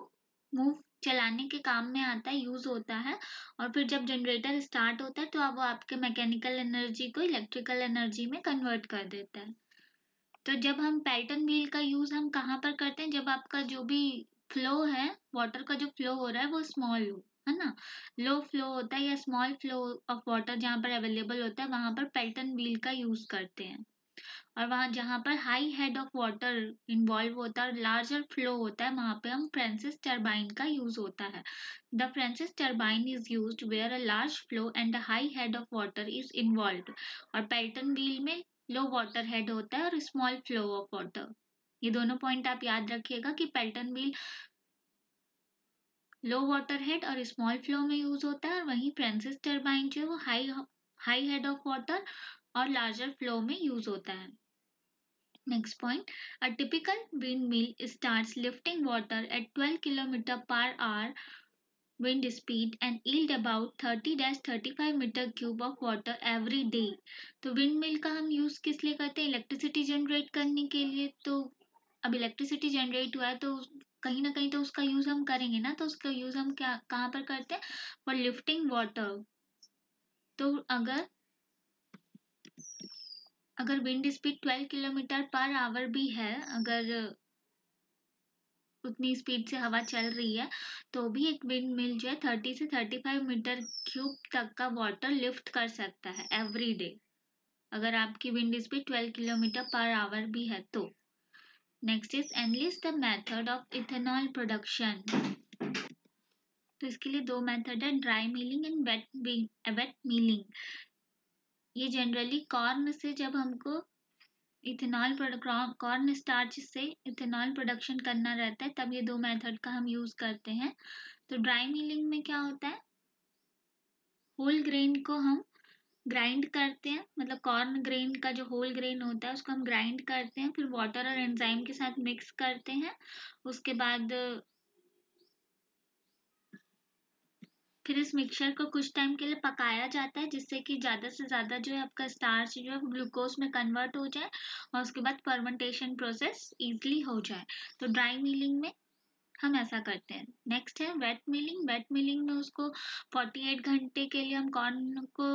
मूव चलाने के काम में आता है यूज़ होता है। और फिर जब जनरेटर स्टार्ट होता है तो अब वो आपके मैकेनिकल एनर्जी को इलेक्ट्रिकल एनर्जी में कन्वर्ट कर देता है। तो जब हम पेल्टन व्हील का यूज़ हम कहाँ पर करते हैं? जब आपका जो भी फ्लो है वाटर का जो फ्लो हो रहा है, वो स्मॉल हो, है ना? लो फ्लो होता है या स्मॉल फ्लो ऑफ़ वाटर जहाँ पर अवेलेबल होता है, वहाँ पर पेल्टन व्हील का यूज़ करते हैं। और वहाँ जहाँ पर high head of water involve होता है लार्जर फ्लो होता है, वहाँ पे हम फ्रेंसिस टर्बाइन का यूज़ होता है। The Francis turbine is use where a large flow and high head of water is involve और पेल्टन व्हील में लो वाटर हेड होता है और स्मॉल फ्लो ऑफ़ वाटर ये दोनों पॉइंट आप याद रखिएगा कि Pelton wheel low water head और स्मॉल फ्लो में यूज़ होता है और वहीं फ्रेंसिस टर्बाइन जो है वो high high head of water और लार्जर फ्लो में यूज़ होता है। Next point, a typical windmill starts lifting water at 12 km per hour wind speed and yield about 30-35 metre cube of water every day तो wind मिल का हम use किस लिए करते हैं? इलेक्ट्रिसिटी जनरेट करने के लिए। तो अब इलेक्ट्रिसिटी जनरेट हुआ है तो कहीं ना कहीं तो उसका यूज़ हम करेंगे ना तो उसका यूज़ हम क्या कहाँ पर करते हैं? फॉर लिफ्टिंग वाटर तो अगर अगर wind speed 12 kilometre per hour भी है, अगर उतनी स्पीड से हवा चल रही है तो भी एक विंड मिल जो है 30 से 35 मीटर क्यूब तक का वाटर लिफ्ट कर सकता है एवरी डे अगर आपकी wind speed 12 kilometre per hour भी है तो। Next is enlist the method of ethanol production तो इसके लिए दो मेथड है dry milling and wet wet milling ये जनरली कॉर्न से जब हमको इथेनॉल कॉर्न स्टार्च से इथेनॉल प्रोडक्शन करना रहता है, तब ये दो मेथड का हम यूज़ करते हैं। तो ड्राई मिलिंग में क्या होता है? होल ग्रेन को हम ग्राइंड करते हैं मतलब कॉर्न ग्रेन का जो होल ग्रेन होता है, उसको हम ग्राइंड करते हैं, फिर वाटर और एंजाइम के साथ मिक्स करते हैं। उसके बाद फिर इस मिक्सचर को कुछ टाइम के लिए पकाया जाता है, जिससे कि ज़्यादा से ज़्यादा जो है आपका स्टार्च जो है ग्लूकोज में कन्वर्ट हो जाए और उसके बाद फर्मेंटेशन प्रोसेस इजीली हो जाए। तो ड्राई मिलिंग में हम ऐसा करते हैं। नेक्स्ट है वेट मिलिंग वेट मिलिंग में उसको 48 घंटे के लिए हम कॉर्न को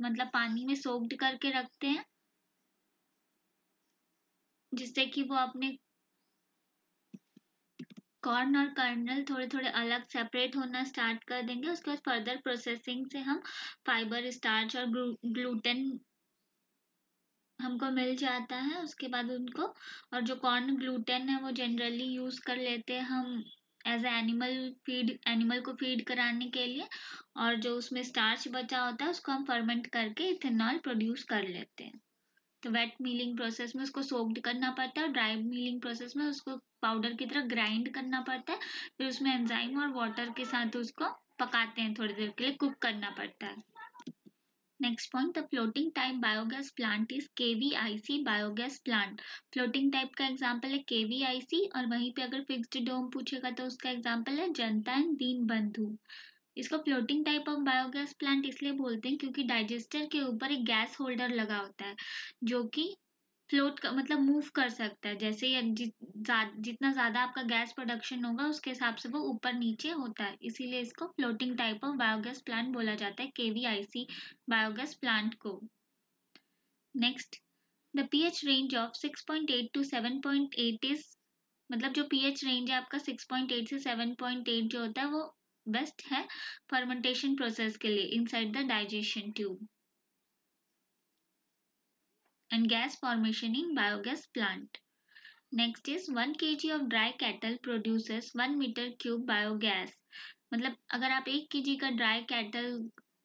मतलब पानी में सोक्ड करके रखते हैं, जिससे कि वो अपने कॉर्न और कर्नल थोड़े थोड़े अलग सेपरेट होना स्टार्ट कर देंगे। उसके बाद फर्दर प्रोसेसिंग से हम फाइबर स्टार्च और ग्लूटेन हमको मिल जाता है। उसके बाद उनको, और जो कॉर्न ग्लूटेन है वो जनरली यूज़ कर लेते हैं हम as a animal feed animal को फ़ीड कराने के लिए। और जो उसमें स्टार्च बचा होता है उसको हम फर्मेंट करके इथेनॉल प्रोड्यूस कर लेते हैं। तो वेट मिलिंग प्रोसेस में उसको सोक्ड करना पड़ता है और ड्राई मिलिंग प्रोसेस में उसको पाउडर की तरह ग्राइंड करना पड़ता है। फिर उसमें एंजाइम और वाटर के साथ उसको पकाते हैं थोड़ी देर के लिए कुक करना पड़ता है। Next point the floating type biogas plant is KVIC biogas plant floating type का एग्जांपल है केवीआईसी और वहीं पे अगर फिक्स्ड डोम पूछेगा तो उसका एग्जांपल है जनता एंड दीन बंधु इसको floating type of biogas plant इसलिए बोलते हैं क्योंकि डाइजेस्टर के ऊपर एक गैस होल्डर लगा होता है जो कि फ्लोट का मतलब मूव कर सकता है। जैसे जि, जितना ज़्यादा आपका गैस प्रोडक्शन होगा उसके हिसाब से वो ऊपर नीचे होता है। इसीलिए इसको floating type of biogas plant बोला जाता है केवीआईसी बायोगैस प्लांट को। Next the pH range of 6.8 to 7.8 is मतलब जो पीएच रेंज है आपका 6.8 से 7.8 जो होता है वो बेस्ट है फर्मेंटेशन प्रोसेस के लिए inside the digestion tube and gas formation in biogas plant. Next is 1 kg of dry cattle produces 1 meter cube biogas. मतलब अगर आप एक के का ड्राई कैटल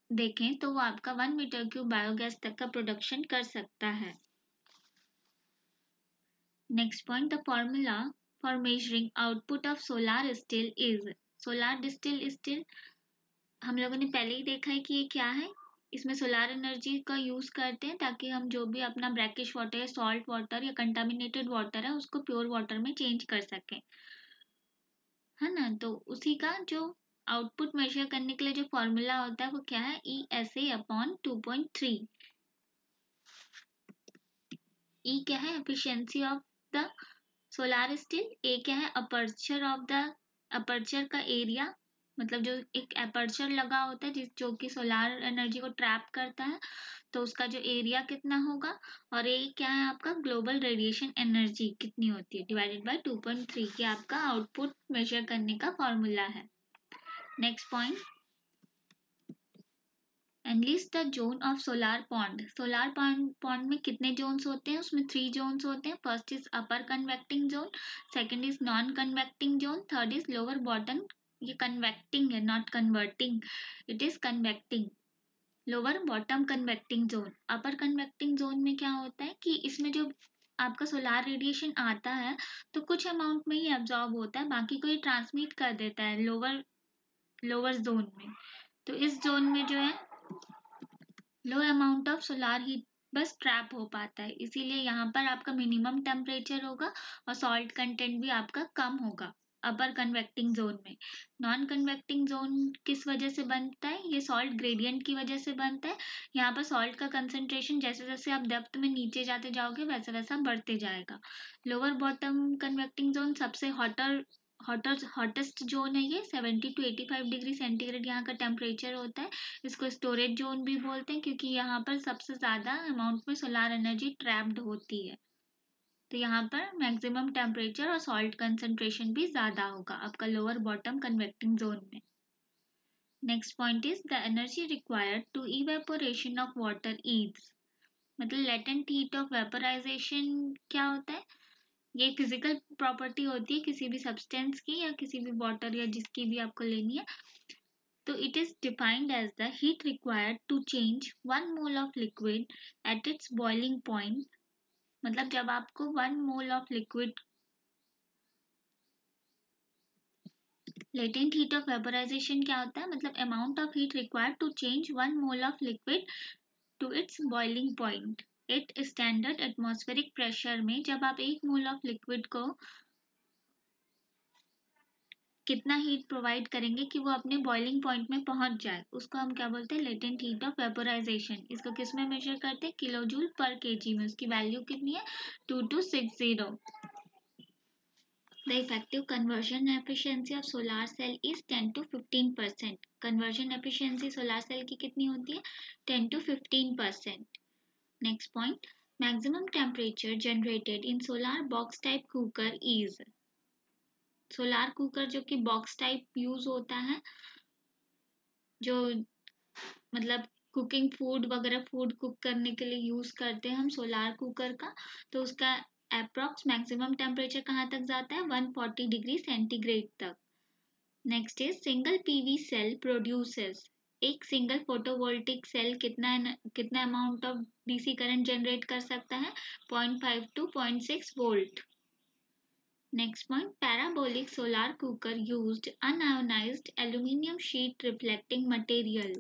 देखें तो वो आपका वन मीटर क्यूब बायोगैस तक का प्रोडक्शन कर सकता है next point the formula for measuring output of solar still is solar distil still हम लोगों ने पहले ही देखा है कि ये क्या है। इसमें सोलार एनर्जी का यूज़ करते हैं ताकि हम जो भी अपना ब्रैकिश वाटर या सॉल्ट वाटर या कंटामिनेटेड वाटर है, उसको प्योर वाटर में चेंज कर सकें। है ना? तो उसी का जो आउटपुट मेजर करने के लिए जो फॉर्मूला होता है, वो क्या है? E S A upon two point three E क्या है? Efficiency of the solar still A क्या है? अपर्चर ऑफ़ द अपर्चर का एरिया मतलब जो एक अपर्चर लगा होता है, जिस, जो कि सोलार एनर्जी को ट्रैप करता है तो उसका जो एरिया कितना होगा? और ये क्या है आपका? ग्लोबल रेडिएशन एनर्जी कितनी होती है? डिवाइडेड बाय 2.3 की आपका आउटपुट मेजर करने का फॉर्मूला है। Next point enlist the zone of solar pond solar pond में कितने जोन्स होते हैं? उसमें थ्री जोन्स होते हैं. First is upper convecting zone second is non convecting zone third is lower bottom ये कन्वेक्टिंग है not converting it is convecting lower bottom convecting zone upper convecting zone में क्या होता है कि इसमें जो आपका सोलार रेडिएशन आता है तो कुछ अमाउंट में ही एब्जॉर्ब होता है, बाकी को ये ट्रांसमिट कर देता है लोअर लोअर जोन में. तो इस जोन में जो है low amount of solar heat बस ट्रैप हो पाता है। इसीलिए यहाँ पर आपका मिनिमम टेम्परेचर होगा और सॉल्ट कंटेंट भी आपका कम होगा अपर कन्वेक्टिंग जोन में। नॉन कन्वेक्टिंग जोन किस वजह से बनता है? ये सॉल्ट ग्रेडियंट की वजह से बनता है। यहाँ पर सॉल्ट का कंसंट्रेशन जैसे जैसे आप डेप्थ में नीचे जाते जाओगे, वैसा वैसा बढ़ते जाएगा। लोअर बॉटम कन्वेक्टिंग जोन सबसे हॉटर हॉटेस्ट जोन है ये 70 टू 85 डिग्री सेंटीग्रेड यहाँ का टेम्परेचर होता है। इसको स्टोरेज जोन भी बोलते हैं क्योंकि यहाँ पर सबसे ज़्यादा अमाउंट में सोलार एनर्जी ट्रैप्ड होती है। तो यहाँ पर मैक्सिमम टेम्परेचर और सॉल्ट कंसंट्रेशन भी ज़्यादा होगा आपका लोअर बॉटम कन्वेक्टिंग जोन में। Next point is the energy required to evaporation of water is मतलब लेटेंट हीट ऑफ़ वेपराइजेशन क्या होता है? ये फ़िज़िकल प्रॉपर्टी होती है किसी भी सब्सटेंस की या किसी भी वाटर या जिसकी भी आपको लेनी है। तो it is defined as the heat required to change one mole of liquid at its boiling point मतलब जब आपको one mole of liquid latent heat of vaporization क्या होता है? मतलब amount of heat required to change one mole of liquid to its boiling point it standard atmospheric pressure में जब आप एक मोल ऑफ़ लिक्विड को कितना हीट प्रोवाइड करेंगे कि वो अपने बॉइलिंग पॉइंट में पहुँच जाए, उसको हम क्या बोलते हैं? लेटेंट हीट ऑफ़ वेपोराइजेशन इसको किसमें मेजर करते हैं? किलो जूल पर केजी में. उसकी वैल्यू कितनी है? Two two six zero The effective conversion efficiency of solar cell is 10 to 15 percent. Conversion efficiency solar cell की कितनी होती है? 10 to 15 percent. Next point, maximum temperature generated in solar box type cooker is solar cooker जो कि box type use होता है जो मतलब कुकिंग फ़ूड वगैरह फ़ूड कुक करने के लिए यूज़ करते हैं हम सोलार कुकर का तो उसका अप्रोक्स मैक्सिमम टेम्परेचर कहाँ तक जाता है? 140 डिग्री सेंटीग्रेड तक। Next is single PV cell produces एक सिंगल फोटोवोल्टिक सेल कितना कितना amount of DC current generate कर सकता है? 0.5 to 0.6 volt next point parabolic solar cooker used unionized aluminium sheet reflecting material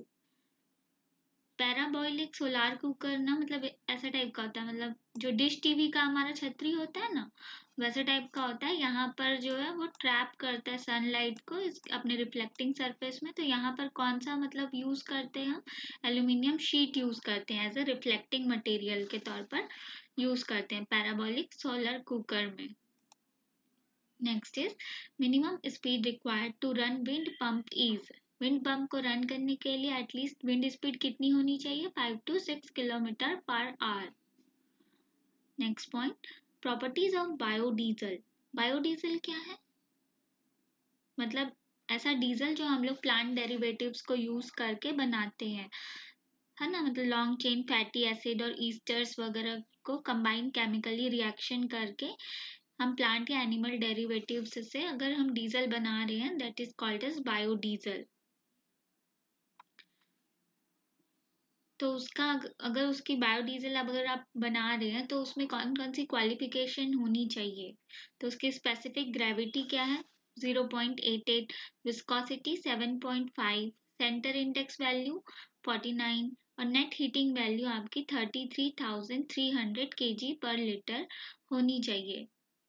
parabolic solar cooker ना मतलब ऐसा टाइप का होता है मतलब जो डिश टीवी का हमारा छतरी होता है ना वैसे टाइप का होता है। यहाँ पर जो है वो ट्रैप करता है सनलाइट को इस अपने रिफ्लेक्टिंग सरफेस में। तो यहाँ पर कौन सा मतलब यूज़ करते हैं हम? एल्यूमिनियम शीट यूज़ करते हैं एज अ रिफ्लेक्टिंग मटेरियल के तौर पर यूज़ करते हैं पैराबोलिक सोलर कुकर में। Next is minimum speed required to run wind pump is wind pump को रन करने के लिए एटलीस्ट विंड स्पीड कितनी होनी चाहिए? Five to six kilometre per hour next point properties of biodiesel biodiesel क्या है? मतलब ऐसा डीजल जो हम लोग प्लांट डेरिवेटिव्स को यूज़ करके बनाते हैं। है ना? मतलब लॉन्ग चेन फैटी एसिड और ईस्टर्स वगैरह को कंबाइन केमिकली रिएक्शन करके हम प्लांट या एनिमल डेरिवेटिव्स से अगर हम डीजल बना रहे हैं that is called as biodiesel तो उसका अगर उसकी बायोडीजल अब अगर आप बना रहे हैं तो उसमें कौन कौन सी क्वालिफिकेशन होनी चाहिए? तो उसकी स्पेसिफिक ग्रेविटी क्या है? 0.88 विस्कोसिटी 7.5 सेंटर इंडेक्स वैल्यू 49 और नेट हीटिंग वैल्यू आपकी 33,300 केजी पर लीटर होनी चाहिए।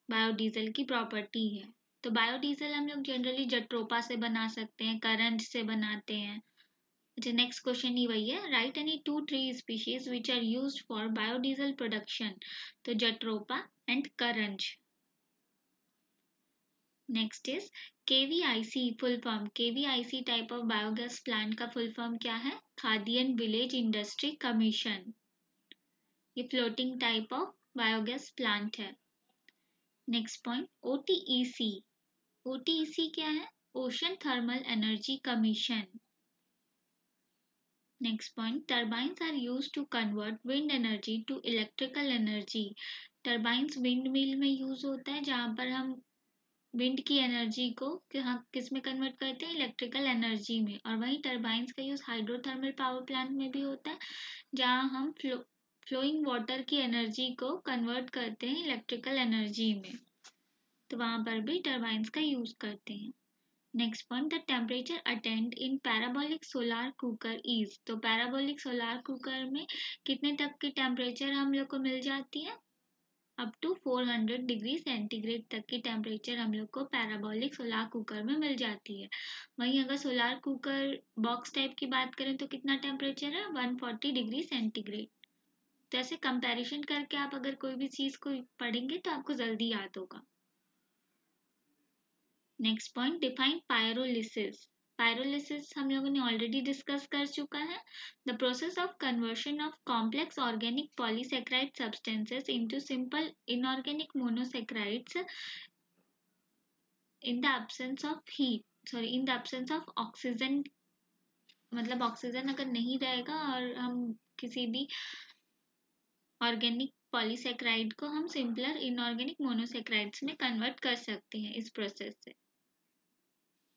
बायोडीजल की प्रॉपर्टी है। तो बायोडीजल हम लोग जनरली जट्रोपा से बना सकते हैं करंट से बनाते हैं। अच्छा नेक्स्ट क्वेश्चन ही वही है right any two tree species which are use for biodiesel production तो jatropha and karanj. Next is KVIC full form KVIC type of biogas plant का फुल फॉर्म क्या है? खादियन विलेज इंडस्ट्री कमीशन ये floating type of biogas plant है। Next point OTEC OTEC क्या है? Ocean thermal energy commission Next point, turbines are used to convert wind energy to electrical energy. Turbines wind mill में use होता है जहाँ पर हम विंड की एनर्जी को किसमें कन्वर्ट करते हैं? इलेक्ट्रिकल एनर्जी में। और वहीं टर्बाइंस का यूज़ हाइड्रोथर्मल पावर प्लांट में भी होता है जहाँ हम फ्लो फ्लोइंग वाटर की एनर्जी को कन्वर्ट करते हैं इलेक्ट्रिकल एनर्जी में। तो वहाँ पर भी टर्बाइंस का यूज़ करते हैं। Next point the temperature attend in parabolic solar cooker is तो पैराबोलिक सोलार कुकर में कितने तक की टेम्परेचर हम लोग को मिल जाती है? अप टू 400 डिग्री सेंटीग्रेड तक की टेम्परेचर हम लोग को पैराबोलिक सोलार कुकर में मिल जाती है। वहीं अगर सोलार कुकर बॉक्स टाइप की बात करें तो कितना टेम्परेचर है? 140 डिग्री सेंटीग्रेड तो ऐसे कंपैरिजन करके आप अगर कोई भी चीज़ को पढ़ेंगे तो आपको जल्दी याद होगा। Next point define pyrolysis pyrolysis हम लोगों ने ऑलरेडी डिस्कस कर चुका है। The process of conversion of complex organic polysaccharide substances into simple inorganic monosaccharides in the absence of heat sorry in the absence of oxygen मतलब oxygen अगर नहीं रहेगा और हम किसी भी ऑर्गेनिक पॉलीसेक्राइड को हम सिंपलर इनऑर्गेनिक मोनोसेक्राइड्स में कन्वर्ट कर सकते हैं इस प्रोसेस से।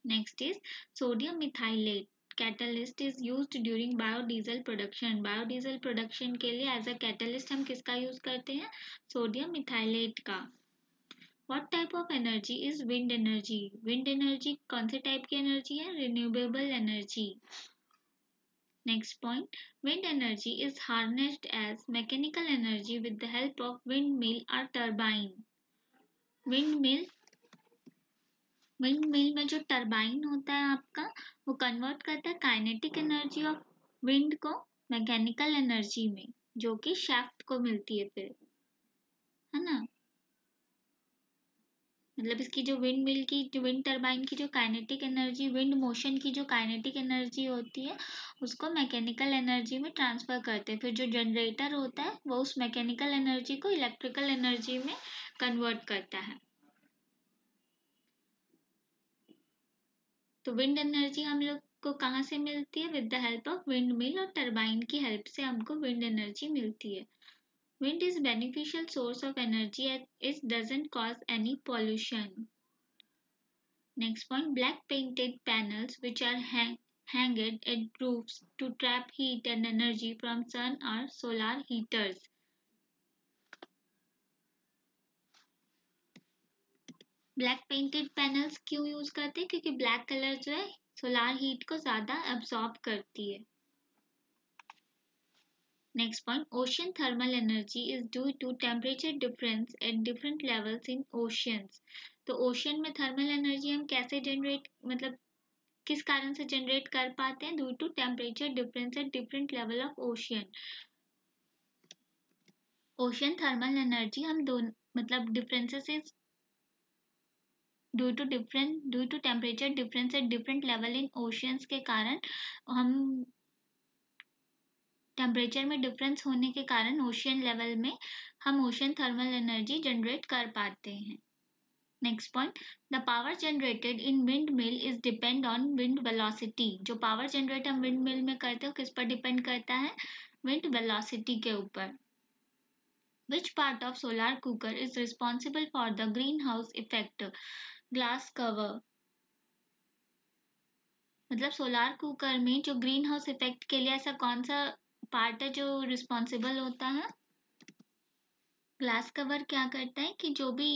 Next is sodium methylate catalyst is use during biodiesel production biodiesel production के लिए एज अ कैटलिस्ट हम किसका यूज़ करते हैं? सोडियम मिथाइलेट का। What type of energy is wind energy wind energy कौन से टाइप की एनर्जी है? Renewable energy Next point, wind energy is harnessed as mechanical energy with the help of windmill or turbine. Windmill wind में जो turbine होता है आपका वो कन्वर्ट करता है काइनेटिक एनर्जी ऑफ़ विंड को मैकेनिकल एनर्जी में जो कि शाफ्ट को मिलती है फिर है ना मतलब इसकी जो विंड मिल की जो विंड टरबाइन की जो काइनेटिक एनर्जी विंड मोशन की जो काइनेटिक एनर्जी होती है, उसको मैकेनिकल एनर्जी में ट्रांसफ़र करते हैं। फिर जो जनरेटर होता है, वो उस मैकेनिकल एनर्जी को इलेक्ट्रिकल एनर्जी में कन्वर्ट करता है। तो विंड एनर्जी हम लोग को कहाँ से मिलती है? With the help of wind mill और टरबाइन की हेल्प से हमको विंड एनर्जी मिलती है। Wind is beneficial source of energy it doesn't cause any pollution Next point black painted panels which are hang hanged at roofs to trap heat and energy from sun or solar heaters. Black painted panels क्यों use करते हैं क्योंकि black colour जो है solar heat को ज़्यादा absorb करती है Next point, ocean thermal energy is due to temperature difference at different levels in oceans. तो ओशन में थर्मल एनर्जी हम कैसे जनरेट मतलब किस कारण से जनरेट कर पाते हैं due to temperature difference at different level of ocean ocean thermal energy हम दोनों मतलब differences due to different due to temperature difference at different level in oceans के कारण हम टेम्परेचर में डिफरेंस होने के कारण ओशियन लेवल में हम ओशियन थर्मल एनर्जी जनरेट कर पाते हैं। Next point the power generated in wind mill is depend on wind velocity जो पावर जनरेट हम विंड मिल में करते हैं किस पर डिपेंड करता है? विंड वेलोसिटी के ऊपर। Which part of solar cooker is responsible for the green house effect glass cover मतलब सोलार कुकर में जो ग्रीन हाउस इफ़ेक्ट के लिए ऐसा कौन सा पार्ट है जो रिस्पॉन्सिबल होता है। ग्लास कवर क्या करता है कि जो भी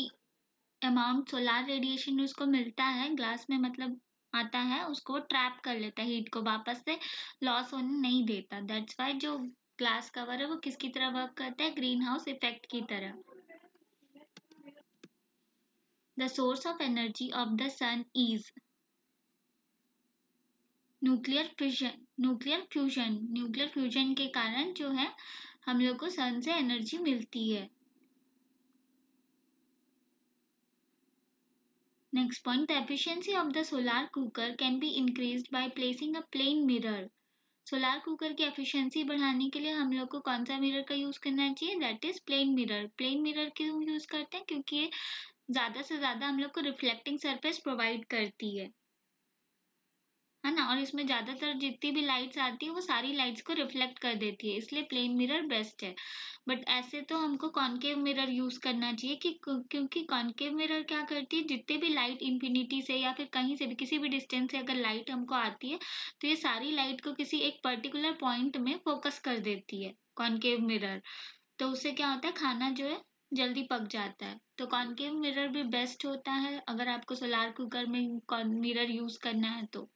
अमाउंट सोलार रेडिएशन उसको मिलता है ग्लास में मतलब आता है, उसको ट्रैप कर लेता है हीट को वापस से लॉस होने नहीं देता। दैट्स वाई जो ग्लास कवर है वो किसकी तरह वर्क करता है? ग्रीन हाउस इफ़ेक्ट की तरह। The source of energy of the sun is nuclear fusion nuclear fusion nuclear fusion के कारण जो है, हम लोग को सन से एनर्जी मिलती है। Next point the efficiency of the solar cooker can be increased by placing a plane mirror solar cooker की एफिशिएंसी बढ़ाने के लिए हम लोग को कौन सा मिरर का यूज़ करना चाहिए? That is plane mirror plane mirror क्यों यूज़ करते हैं? क्योंकि ये ज़्यादा से ज़्यादा हम लोग को रिफ्लेक्टिंग सरफेस प्रोवाइड करती है। है ना? और इसमें ज़्यादातर जितनी भी लाइट्स आती है, वो सारी लाइट्स को रिफ्लेक्ट कर देती है, इसलिए प्लेन मिरर बेस्ट है। बट ऐसे तो हमको कॉन्केव मिरर यूज़ करना चाहिए कि क्योंकि कॉन्केव मिरर क्या करती है? जितने भी लाइट इंफिनिटी से या फिर कहीं से भी, किसी भी डिस्टेंस से अगर लाइट हमको आती है तो ये सारी लाइट को किसी एक पर्टिकुलर पॉइंट में फोकस कर देती है कॉन्केव मिरर तो उससे क्या होता है? खाना जो है, जल्दी पक जाता है। तो कॉन्केव मिरर भी बेस्ट होता है, अगर आपको सोलार कुकर में मिरर यूज़ करना है तो।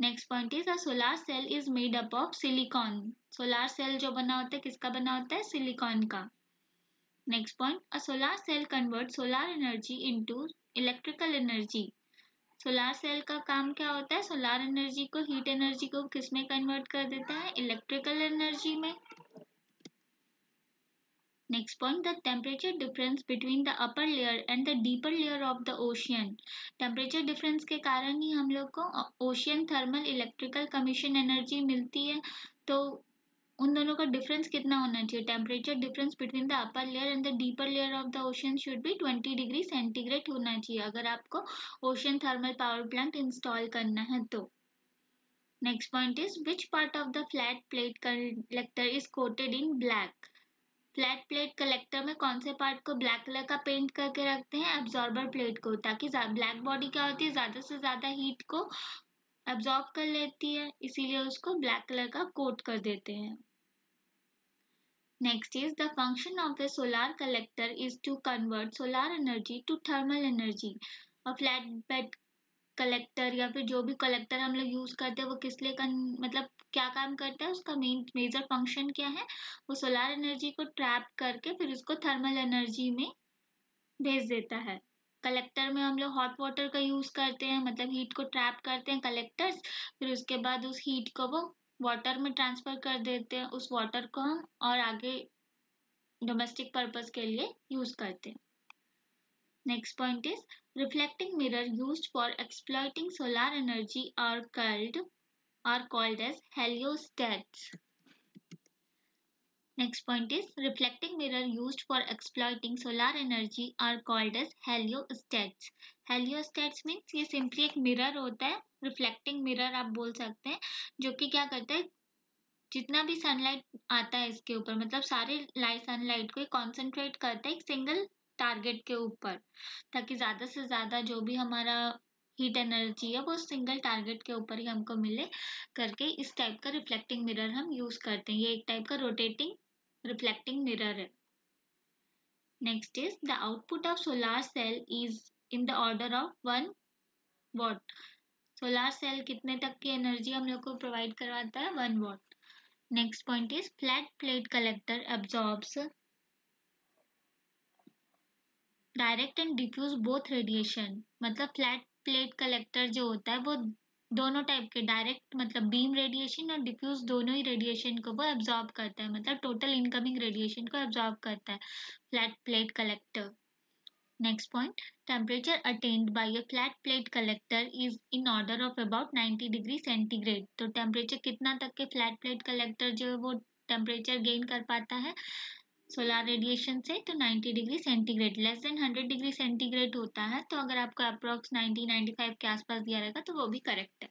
Next point is a solar cell is made up of silicon solar cell जो बना होता है, किसका बना होता है? सिलिकॉन का। Next point a solar cell convert solar energy into electrical energy solar cell का काम क्या होता है? सोलार एनर्जी को हीट एनर्जी को किसमें कन्वर्ट कर देता है? इलेक्ट्रिकल एनर्जी में। Next point, the temperature difference between the upper layer and the deeper layer of the ocean. Temperature difference के कारण ही हम लोग को ocean thermal electrical commission energy मिलती है तो उन दोनों का डिफरेंस कितना होना चाहिए? Temperature difference between the upper layer and the deeper layer of the ocean should be 20 degree centigrade होना चाहिए अगर आपको ocean thermal power plant install करना है तो। Next point is which part of the flat plate collector is coated in black flat plate collector में कौन से पार्ट को ब्लैक कलर का पेंट करके रखते हैं? एब्जॉर्बर प्लेट को, ताकि ब्लैक बॉडी क्या होती है? ज़्यादा से ज़्यादा हीट को एब्जॉर्ब कर लेती है, इसीलिए उसको ब्लैक कलर का कोट कर देते हैं। Next is the function of the solar collector is to convert solar energy to thermal energy. A flatbed collector या फिर जो भी कलेक्टर हम लोग यूज़ करते हैं वो किस लिए कर, मतलब क्या काम करता है उसका मेन मेजर फ़ंक्शन क्या है? वो सोलार एनर्जी को ट्रैप करके फिर उसको थर्मल एनर्जी में भेज देता है। कलेक्टर में हम लोग हॉट वाटर का यूज़ करते हैं मतलब हीट को ट्रैप करते हैं कलेक्टर्स फिर उसके बाद उस हीट को वो वाटर में ट्रांसफ़र कर देते हैं उस वाटर को हम और आगे डोमेस्टिक पर्पज के लिए यूज़ करते हैं। Next point is reflecting mirror used for exploiting solar energy are called are called as heliostats. Next point is reflecting mirror used for exploiting solar energy are called as heliostats. Heliostats means ये simply एक mirror होता है reflecting mirror आप बोल सकते हैं जो कि क्या करता है जितना भी सनलाइट आता है इसके ऊपर मतलब सारे लाइट सनलाइट को कॉन्सेंट्रेट करता है एक सिंगल टारगेट के ऊपर, ताकि ज़्यादा से ज़्यादा जो भी हमारा हीट एनर्जी है, वो सिंगल टारगेट के ऊपर ही हमको मिले करके इस टाइप का रिफ्लेक्टिंग मिरर हम यूज़ करते हैं। ये एक टाइप का रोटेटिंग रिफ्लेक्टिंग मिरर है। Next is the output of solar cell is in the order of one watt solar cell कितने तक की एनर्जी हम लोग को प्रोवाइड करवाता है? One watt next point is flat plate collector absorbs direct and diffuse both radiation मतलब flat plate collector जो होता है, वो दोनों टाइप के डायरेक्ट मतलब बीम रेडिएशन और डिफ्यूज दोनों ही रेडिएशन को वो एब्जॉर्ब करता है। मतलब टोटल इनकमिंग रेडिएशन को एब्जॉर्ब करता है flat plate collector next point temperature attained by a flat plate collector is in order of about 90 degree centigrade तो टेम्परेचर कितना तक के फ्लैट प्लेट कलेक्टर जो है, वो टेम्परेचर गेन कर पाता है? सोलार रेडिएशन से तो 90 degree centigrade, less than 100 degree centigrade होता है तो अगर आपको अप्रोक्स 90 95 के आसपास दिया रहेगा तो वो भी करेक्ट है।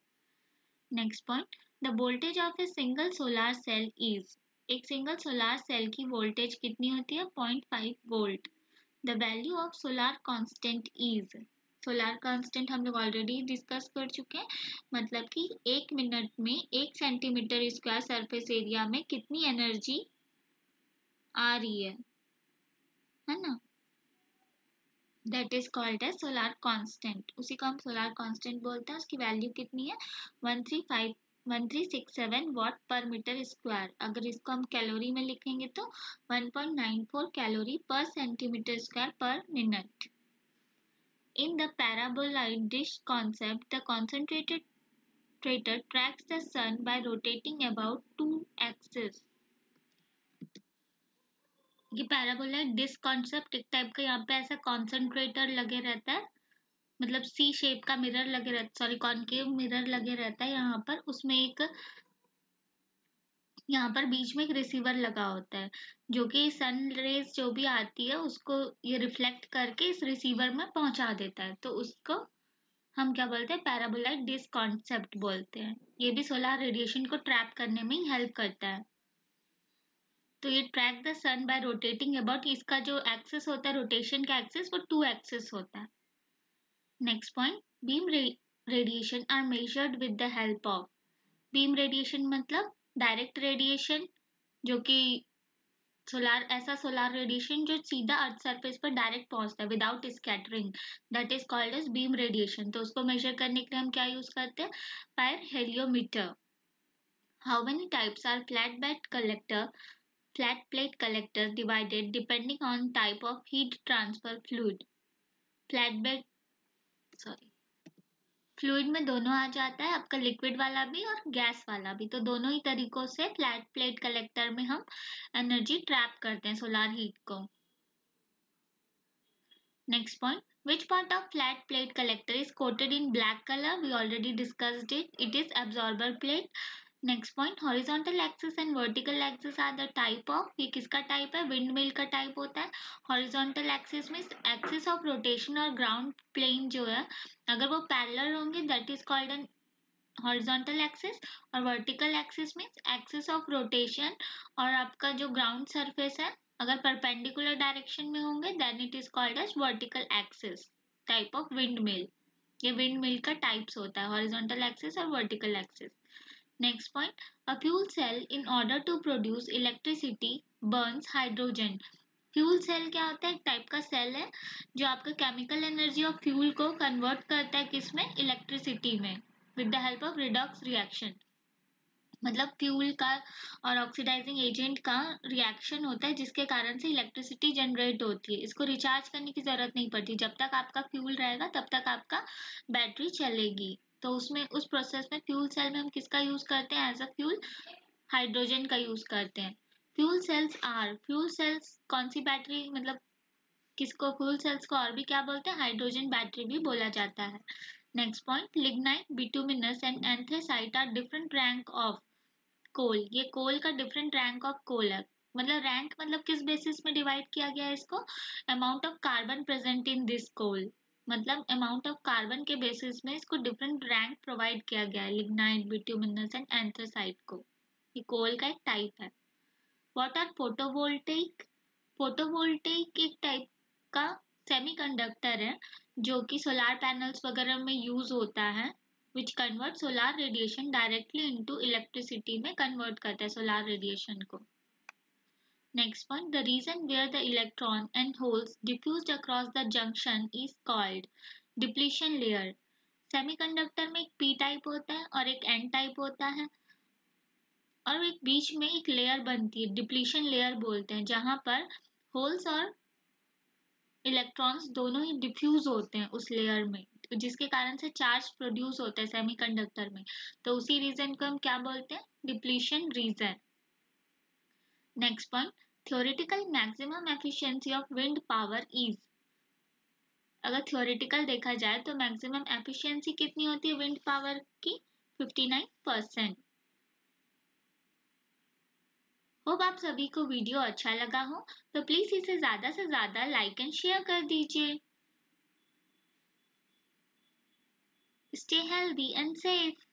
Next point the voltage of a single solar cell is एक सिंगल सोलार सेल की वोल्टेज कितनी होती है? 0.5 volt the value of solar constant is solar constant हम लोग ऑलरेडी डिस्कस कर चुके हैं मतलब कि एक मिनट में एक सेंटीमीटर स्क्वायर सरफेस एरिया में कितनी एनर्जी आ रही है। है ना? That is called as solar constant उसी को हम सोलार कांस्टेंट बोलते हैं। उसकी वैल्यू कितनी है? One three five one three six seven watt per metre square अगर इसको हम कैलोरी में लिखेंगे तो one point nine four calorie per centimetre square per minute In the paraboloid dish concept, the concentrator tracks the sun by rotating about two axes. ये paraboloid disc concept एक type का, यहाँ पे ऐसा कॉन्सेंट्रेटर लगे रहता है मतलब सी शेप का मिरर लगे रहता सॉरी कॉनकेव मिरर लगे रहता है यहाँ पर, उसमें एक, यहाँ पर बीच में एक रिसीवर लगा होता है, जो कि सन रेज जो भी आती है, उसको ये रिफ्लेक्ट करके इस रिसीवर में पहुँचा देता है तो उसको हम क्या बोलते हैं पैराबोलाइड डिस्क कॉन्सेप्ट बोलते हैं, ये भी सोलार रेडिएशन को ट्रैप करने में ही हेल्प करता है। तो ये track the sun by rotating about इसका जो एक्सेस होता है रोटेशन का एक्सेस वो टू एक्सेस होता है। Next point beam radiation are measured with the help of beam radiation मतलब डायरेक्ट रेडिएशन जो कि सोलार ऐसा सोलार रेडिएशन जो सीधा अर्थ सरफेस पर डायरेक्ट पहुँचता है without scattering that is called as beam radiation तो उसको मेजर करने के लिए हम क्या यूज़ करते हैं? Pyrheliometer how many types are flat bed collector flat plate collector divided depending on type of heat transfer fluid. Flat bed, sorry. Fluid में दोनों आ जाता है, आपका लिक्विड वाला भी और गैस वाला भी। तो दोनों ही तरीकों से फ्लैट प्लेट कलेक्टर में हम एनर्जी ट्रैप करते हैं सोलार हीट को। Next point which part of flat plate collector is coated in black colour we already discussed it it is absorber plate next point horizontal axis and vertical axis are the type of ये किसका type है? Wind mill का type होता है। Horizontal axis में axis of rotation और ground plane जो है, अगर वो पैरेलल होंगे that is called an horizontal axis और vertical axis means axis of rotation और आपका जो ग्राउंड सरफेस है, अगर परपेंडिकुलर डायरेक्शन में होंगे then it is called as vertical axis type of windmill ये विंड मिल का टाइप्स होता है हॉरिजॉन्टल एक्सिस और vertical axis Next point, a fuel cell in order to produce electricity burns hydrogen. Fuel cell क्या होता है? एक type का सेल है जो आपका केमिकल एनर्जी ऑफ़ फ्यूल को कन्वर्ट करता है किसमें? इलेक्ट्रिसिटी में with the help of redox reaction मतलब फ्यूल का और ऑक्सीडाइजिंग एजेंट का रिएक्शन होता है जिसके कारण से इलेक्ट्रिसिटी जनरेट होती है। इसको रिचार्ज करने की ज़रूरत नहीं पड़ती। जब तक आपका फ्यूल रहेगा तब तक आपका बैटरी चलेगी। तो उसमें, उस प्रोसेस में फ्यूल सेल में हम किसका यूज़ करते हैं? एज अ फ्यूल हाइड्रोजन का यूज़ करते हैं। Fuel cells are fuel cells कौन सी बैटरी मतलब किसको फ्यूल सेल्स को और भी क्या बोलते हैं? हाइड्रोजन बैटरी भी बोला जाता है। Next point lignite bituminous and anthracite are different rank of coal ये कोल का डिफरेंट रैंक ऑफ़ कोल है। मतलब रैंक मतलब किस बेसिस में डिवाइड किया गया है इसको? Amount of carbon present in this coal मतलब अमाउंट ऑफ़ कार्बन के बेसिस में इसको डिफरेंट रैंक प्रोवाइड किया गया है लिग्नाइट बिट्यूमिनस एंड एंथ्रासाइट को। ये कोल का एक टाइप है। व्हाट आर फोटोवोल्टेइक फोटोवोल्टेइक एक टाइप का सेमीकंडक्टर है, जो कि सोलार पैनल्स वगैरह में यूज़ होता है which convert solar radiation directly into electricity में कन्वर्ट करता है सोलार रेडिएशन को। Next point the region where the electron and holes diffused across the junction is called depletion layer semiconductor में एक पी टाइप होता है और एक एन टाइप होता है और एक बीच में एक लेयर बनती है डिप्लीशन लेयर बोलते हैं, जहाँ पर होल्स और इलेक्ट्रॉन्स दोनों ही डिफ्यूज होते हैं उस लेयर में, जिसके कारण से चार्ज प्रोड्यूस होता है सेमीकंडक्टर में। तो उसी रीजन को हम क्या बोलते हैं? Depletion region next point theoretical maximum efficiency of wind power is अगर थ्योरेटिकल देखा जाए तो मैक्सिमम एफिशिएंसी कितनी होती है विंड पावर की? 59 परसेंट होप आप सभी को वीडियो अच्छा लगा हो तो प्लीज़ इसे ज़्यादा से ज़्यादा लाइक एंड शेयर कर दीजिए। Stay healthy and safe